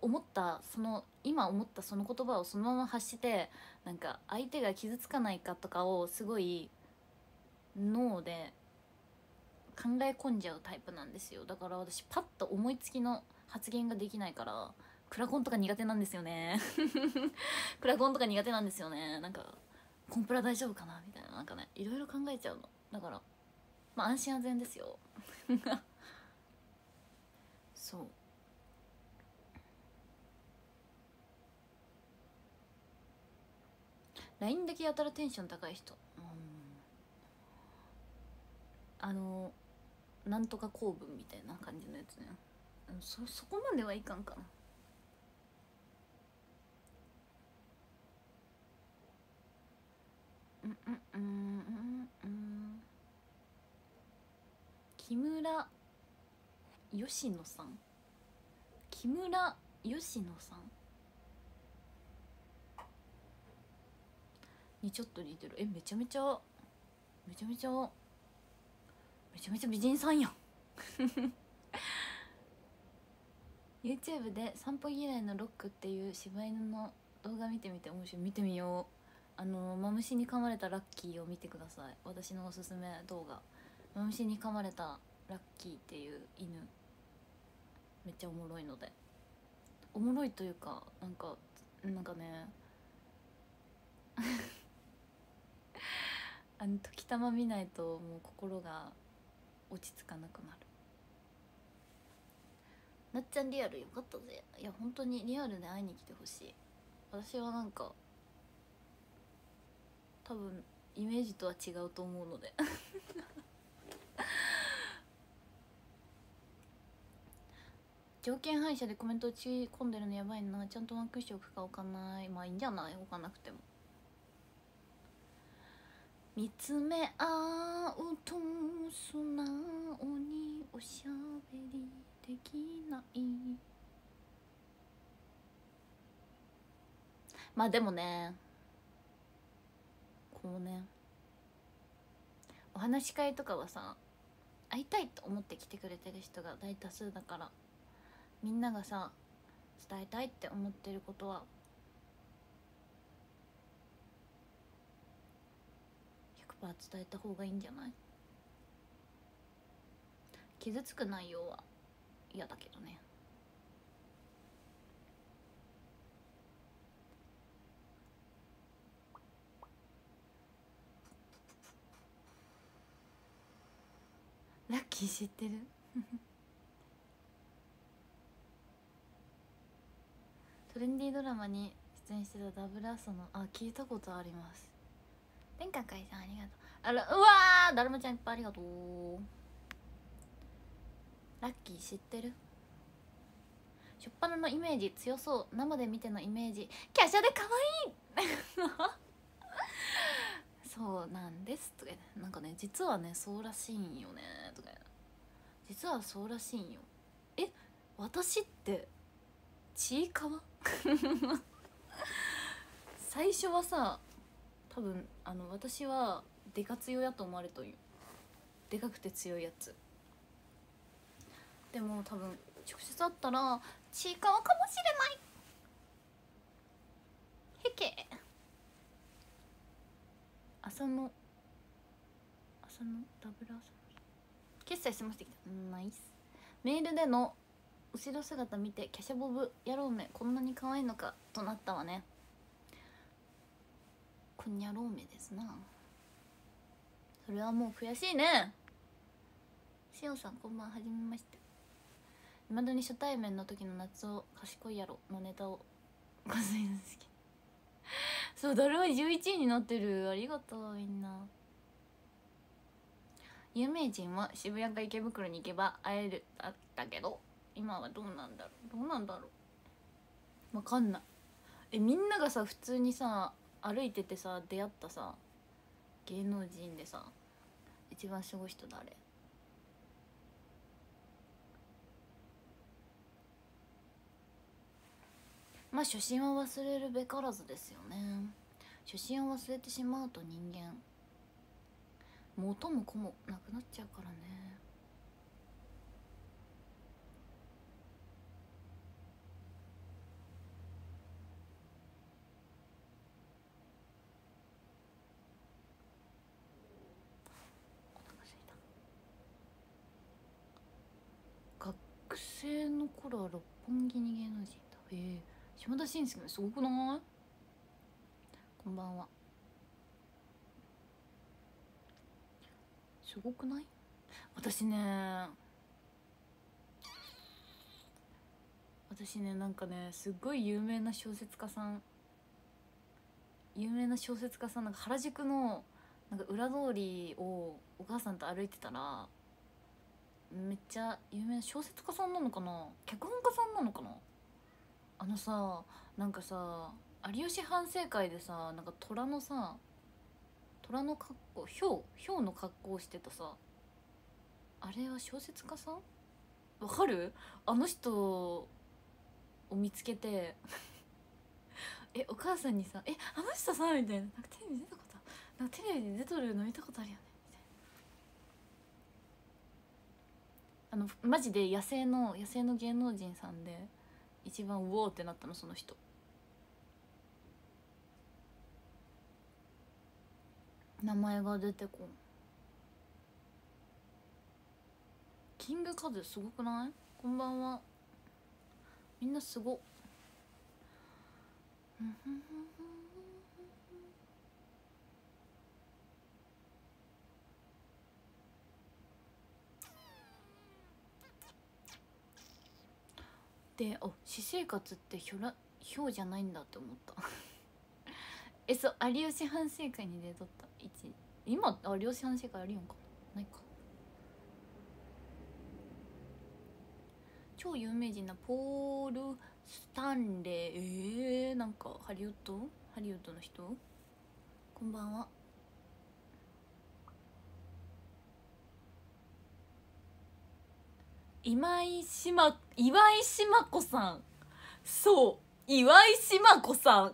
思ったその今思ったその言葉をそのまま発してなんか相手が傷つかないかとかをすごい脳で考え込んじゃうタイプなんですよ。だから私パッと思いつきの発言ができないからクラコンとか苦手なんですよね。クラコンとか苦手なんですよね。なんかコンプラ大丈夫かな？みたいな。なんかねいろいろ考えちゃうの。だからまあ安心安全ですよ。そう。LINE だけやたらテンション高い人。あのなんとか公文みたいな感じのやつね。そそこまではいかんかなうんうんうんうんうんうんうんうん木村吉野さん木村吉野さんにちょっと似てるえめちゃめちゃめちゃめちゃめちゃめちゃ美人さんやん YouTube で「散歩嫌いのロック」っていう柴犬の動画見てみて面白い見てみようあのマムシに噛まれたラッキーを見てください。私のおすすめ動画。マムシに噛まれたラッキーっていう犬。めっちゃおもろいので。おもろいというかなんかなんかね。あの時たま見ないともう心が落ち着かなくなる。なっちゃんリアルよかったぜ。いや本当にリアルで会いに来てほしい。私はなんか多分イメージとは違うと思うので。条件反射でコメント打ち込んでるのやばいな。ちゃんとワンクッション置くか置かない。まあいいんじゃない？置かなくても。見つめ合うと素直におしゃべりできない。まあでもねこうねお話し会とかはさ会いたいと思って来てくれてる人が大多数だからみんながさ伝えたいって思ってることは100%伝えた方がいいんじゃない？傷つく内容は嫌だけどね。ラッキー知ってる。トレンディードラマに出演してたダブルアソのあ聞いたことあります。天下海さんありがとう。あらうわーだるまちゃんいっぱいありがとう。ラッキー知ってる？しょっぱなのイメージ強そう。生で見てのイメージ。華奢で可愛い。そうなんですとかなんかね実はねそうらしいんよねとか実はそうらしいんよ。え私ってちいかわ？最初はさ多分あの私はでか強やと思われとんよ。でかくて強いやつ。でも多分直接会ったらちいかわかもしれない。へけ。朝の朝のダブル朝の決済済ませてきた。ナイス。メールでの後ろ姿見て華奢ボブ野郎めこんなに可愛いのかとなったわね。こんにゃろうめですな。それはもう悔しいね。しおさんこんばんはじめまして。いまだに初対面の時の夏を賢いやろのネタをごすい好きそうだるま11位になってる。ありがとうみんな。有名人は渋谷か池袋に行けば会えるだったけど今はどうなんだろう。どうなんだろう。わかんない。えみんながさ普通にさ歩いててさ出会ったさ芸能人でさ一番すごい人誰？まあ初心は忘れるべからずですよね。初心を忘れてしまうと人間。元も子もなくなっちゃうからね。学生の頃は六本木に芸能人だへえ。島田紳介すごくない？こんばんは。すごくない？私ね私ねなんかねすっごい有名な小説家さん。有名な小説家さんなんか原宿のなんか裏通りをお母さんと歩いてたらめっちゃ有名な小説家さんなのかな？脚本家さんなのかな？あのさなんかさ有吉反省会でさなんか虎のさ虎の格好ヒョウヒョウの格好をしてたさあれは小説家さん？わかる？あの人を見つけてえお母さんにさ「えあの人さ」みたいな。なんかテレビ出たことなんかテレビで出とるの見たことあるよね？みたいな。あのマジで野生の野生の芸能人さんで一番ウォーってなったのその人。名前が出てこん。キングカズすごくない？こんばんは。みんなすご。であ私生活ってひょらひょうじゃないんだって思った。えそう有吉反省会に出とった。一今有吉反省会あるよんか。ないか。超有名人なポール・スタンレー。えー、なんかハリウッド？ハリウッドの人？こんばんは。今井しま岩井しま子さん。そう岩井しま子さん。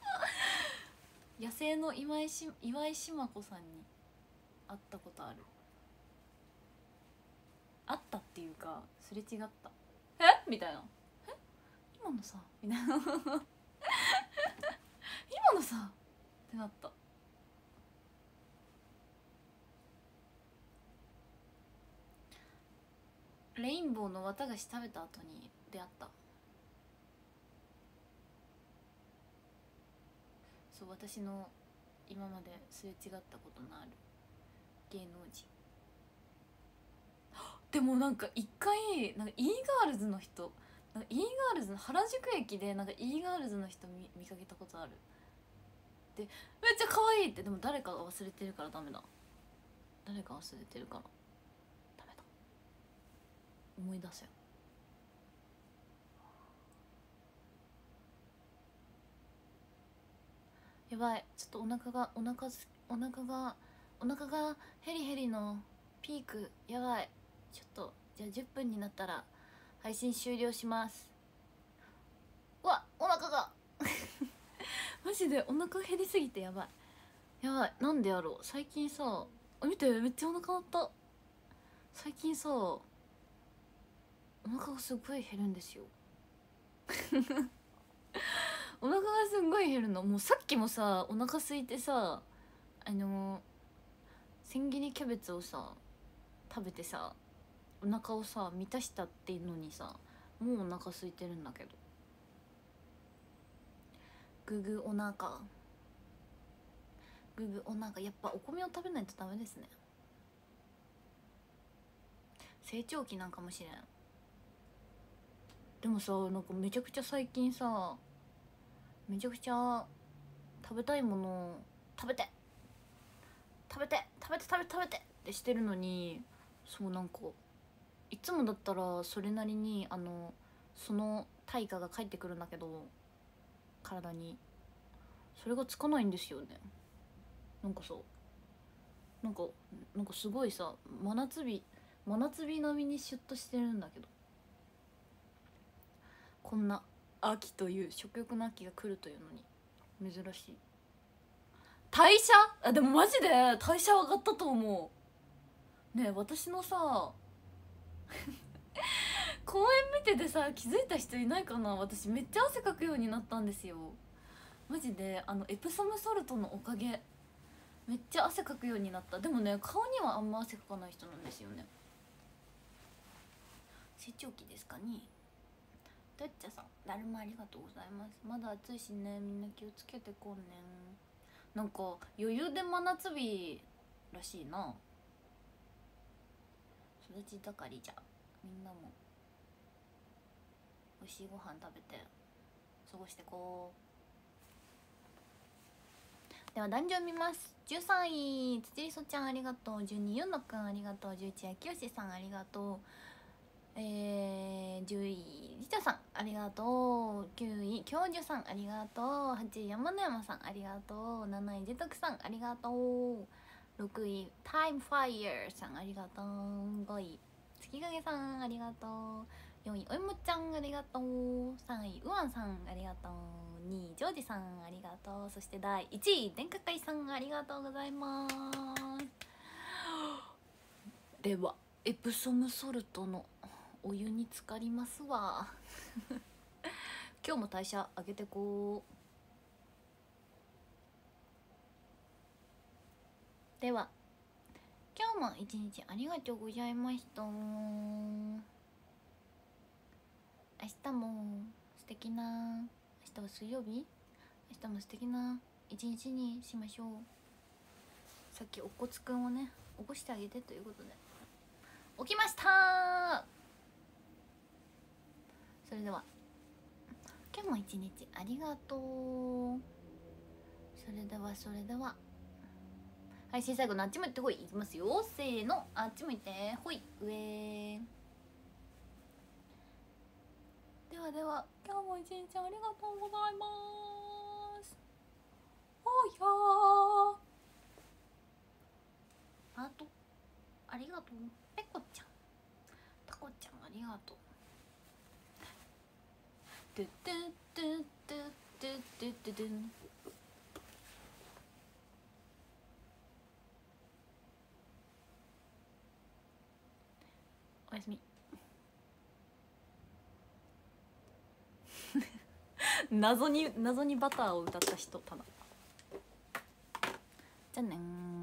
野生の今井し岩井しま子さんに会ったことある。あったっていうかすれ違った。え？みたいな。え？今のさみたいな。今のさってなったレインボーの綿菓子食べた後に出会った。そう私の今まですれ違ったことのある芸能人。でもなんか一回なんか e ガールズの人なんか e ガールズの原宿駅でなんか e ガールズの人見見かけたことある。でめっちゃ可愛いってでも誰かが忘れてるからダメだ。誰か忘れてるから思い出せやばい。ちょっとお腹がお腹すお腹がお腹がヘリヘリのピーク。やばい。ちょっとじゃあ10分になったら配信終了します。うわお腹が。マジでお腹減りすぎてやばい。やばい。なんでやろう。最近さあ見てめっちゃお腹鳴った。最近さお腹がすごい減るんですよ。お腹がすごい減るの。もうさっきもさお腹空いてさあの千切りキャベツをさ食べてさお腹をさ満たしたっていうのにさもうお腹空いてるんだけど。ググお腹。ググお腹。やっぱお米を食べないとダメですね。成長期なんかもしれん。でもさなんかめちゃくちゃ最近さめちゃくちゃ食べたいものを食べて食べて食べて食べて食べてってしてるのにそうなんかいつもだったらそれなりにあのその対価が返ってくるんだけど体に。それがつかないんですよね。なんかさなんかなんかすごいさ真夏日真夏日並みにシュッとしてるんだけど。こんな秋という食欲の秋が来るというのに珍しい。代謝？あでもマジで？代謝上がったと思う。ねえ私のさ 公園見ててさ気づいた人いないかな？私めっちゃ汗かくようになったんですよ。マジであのエプソムソルトのおかげめっちゃ汗かくようになった。でもね顔にはあんま汗かかない人なんですよね。成長期ですかね？てっちゃさんだるまありがとうございます。まだ暑いしねみんな気をつけてこんね。んなんか余裕で真夏日らしいな。育ち盛りじゃみんなも美味しいご飯食べて過ごしてこう。では男女見ます。13位つちりそちゃんありがとう。12ゆんのくんありがとう。11位きよしさんありがとう。えー、10位りちゃさんありがとう。9位教授さんありがとう。8位山野山さんありがとう。7位ジェトクさんありがとう。6位タイムファイヤーさんありがとう。5位月影さんありがとう4位おいもちゃんありがとう。3位うわんさんありがとう。2位ジョージさんありがとう。そして第1位電化会さんありがとうございます。ではエプソムソルトのお湯に浸かりますわ。今日も代謝上げてこう。では今日も一日ありがとうございました。明日も素敵な明日は水曜日。明日も素敵な一日にしましょう。さっきおこつくんをね起こしてあげてということで。起きましたそれでは。今日も一日ありがとう。それではそれでは。はい最後のあっち向いてほいいきますよ。せーのあっち向いてほい上。ではでは今日も一日ありがとうございます。おやー。あとありがとう。ペコちゃん。ペコちゃんありがとう。トゥトゥトゥトゥトゥトゥトゥトゥンおやすみ。謎に謎にバターを歌った人ただじゃあねー。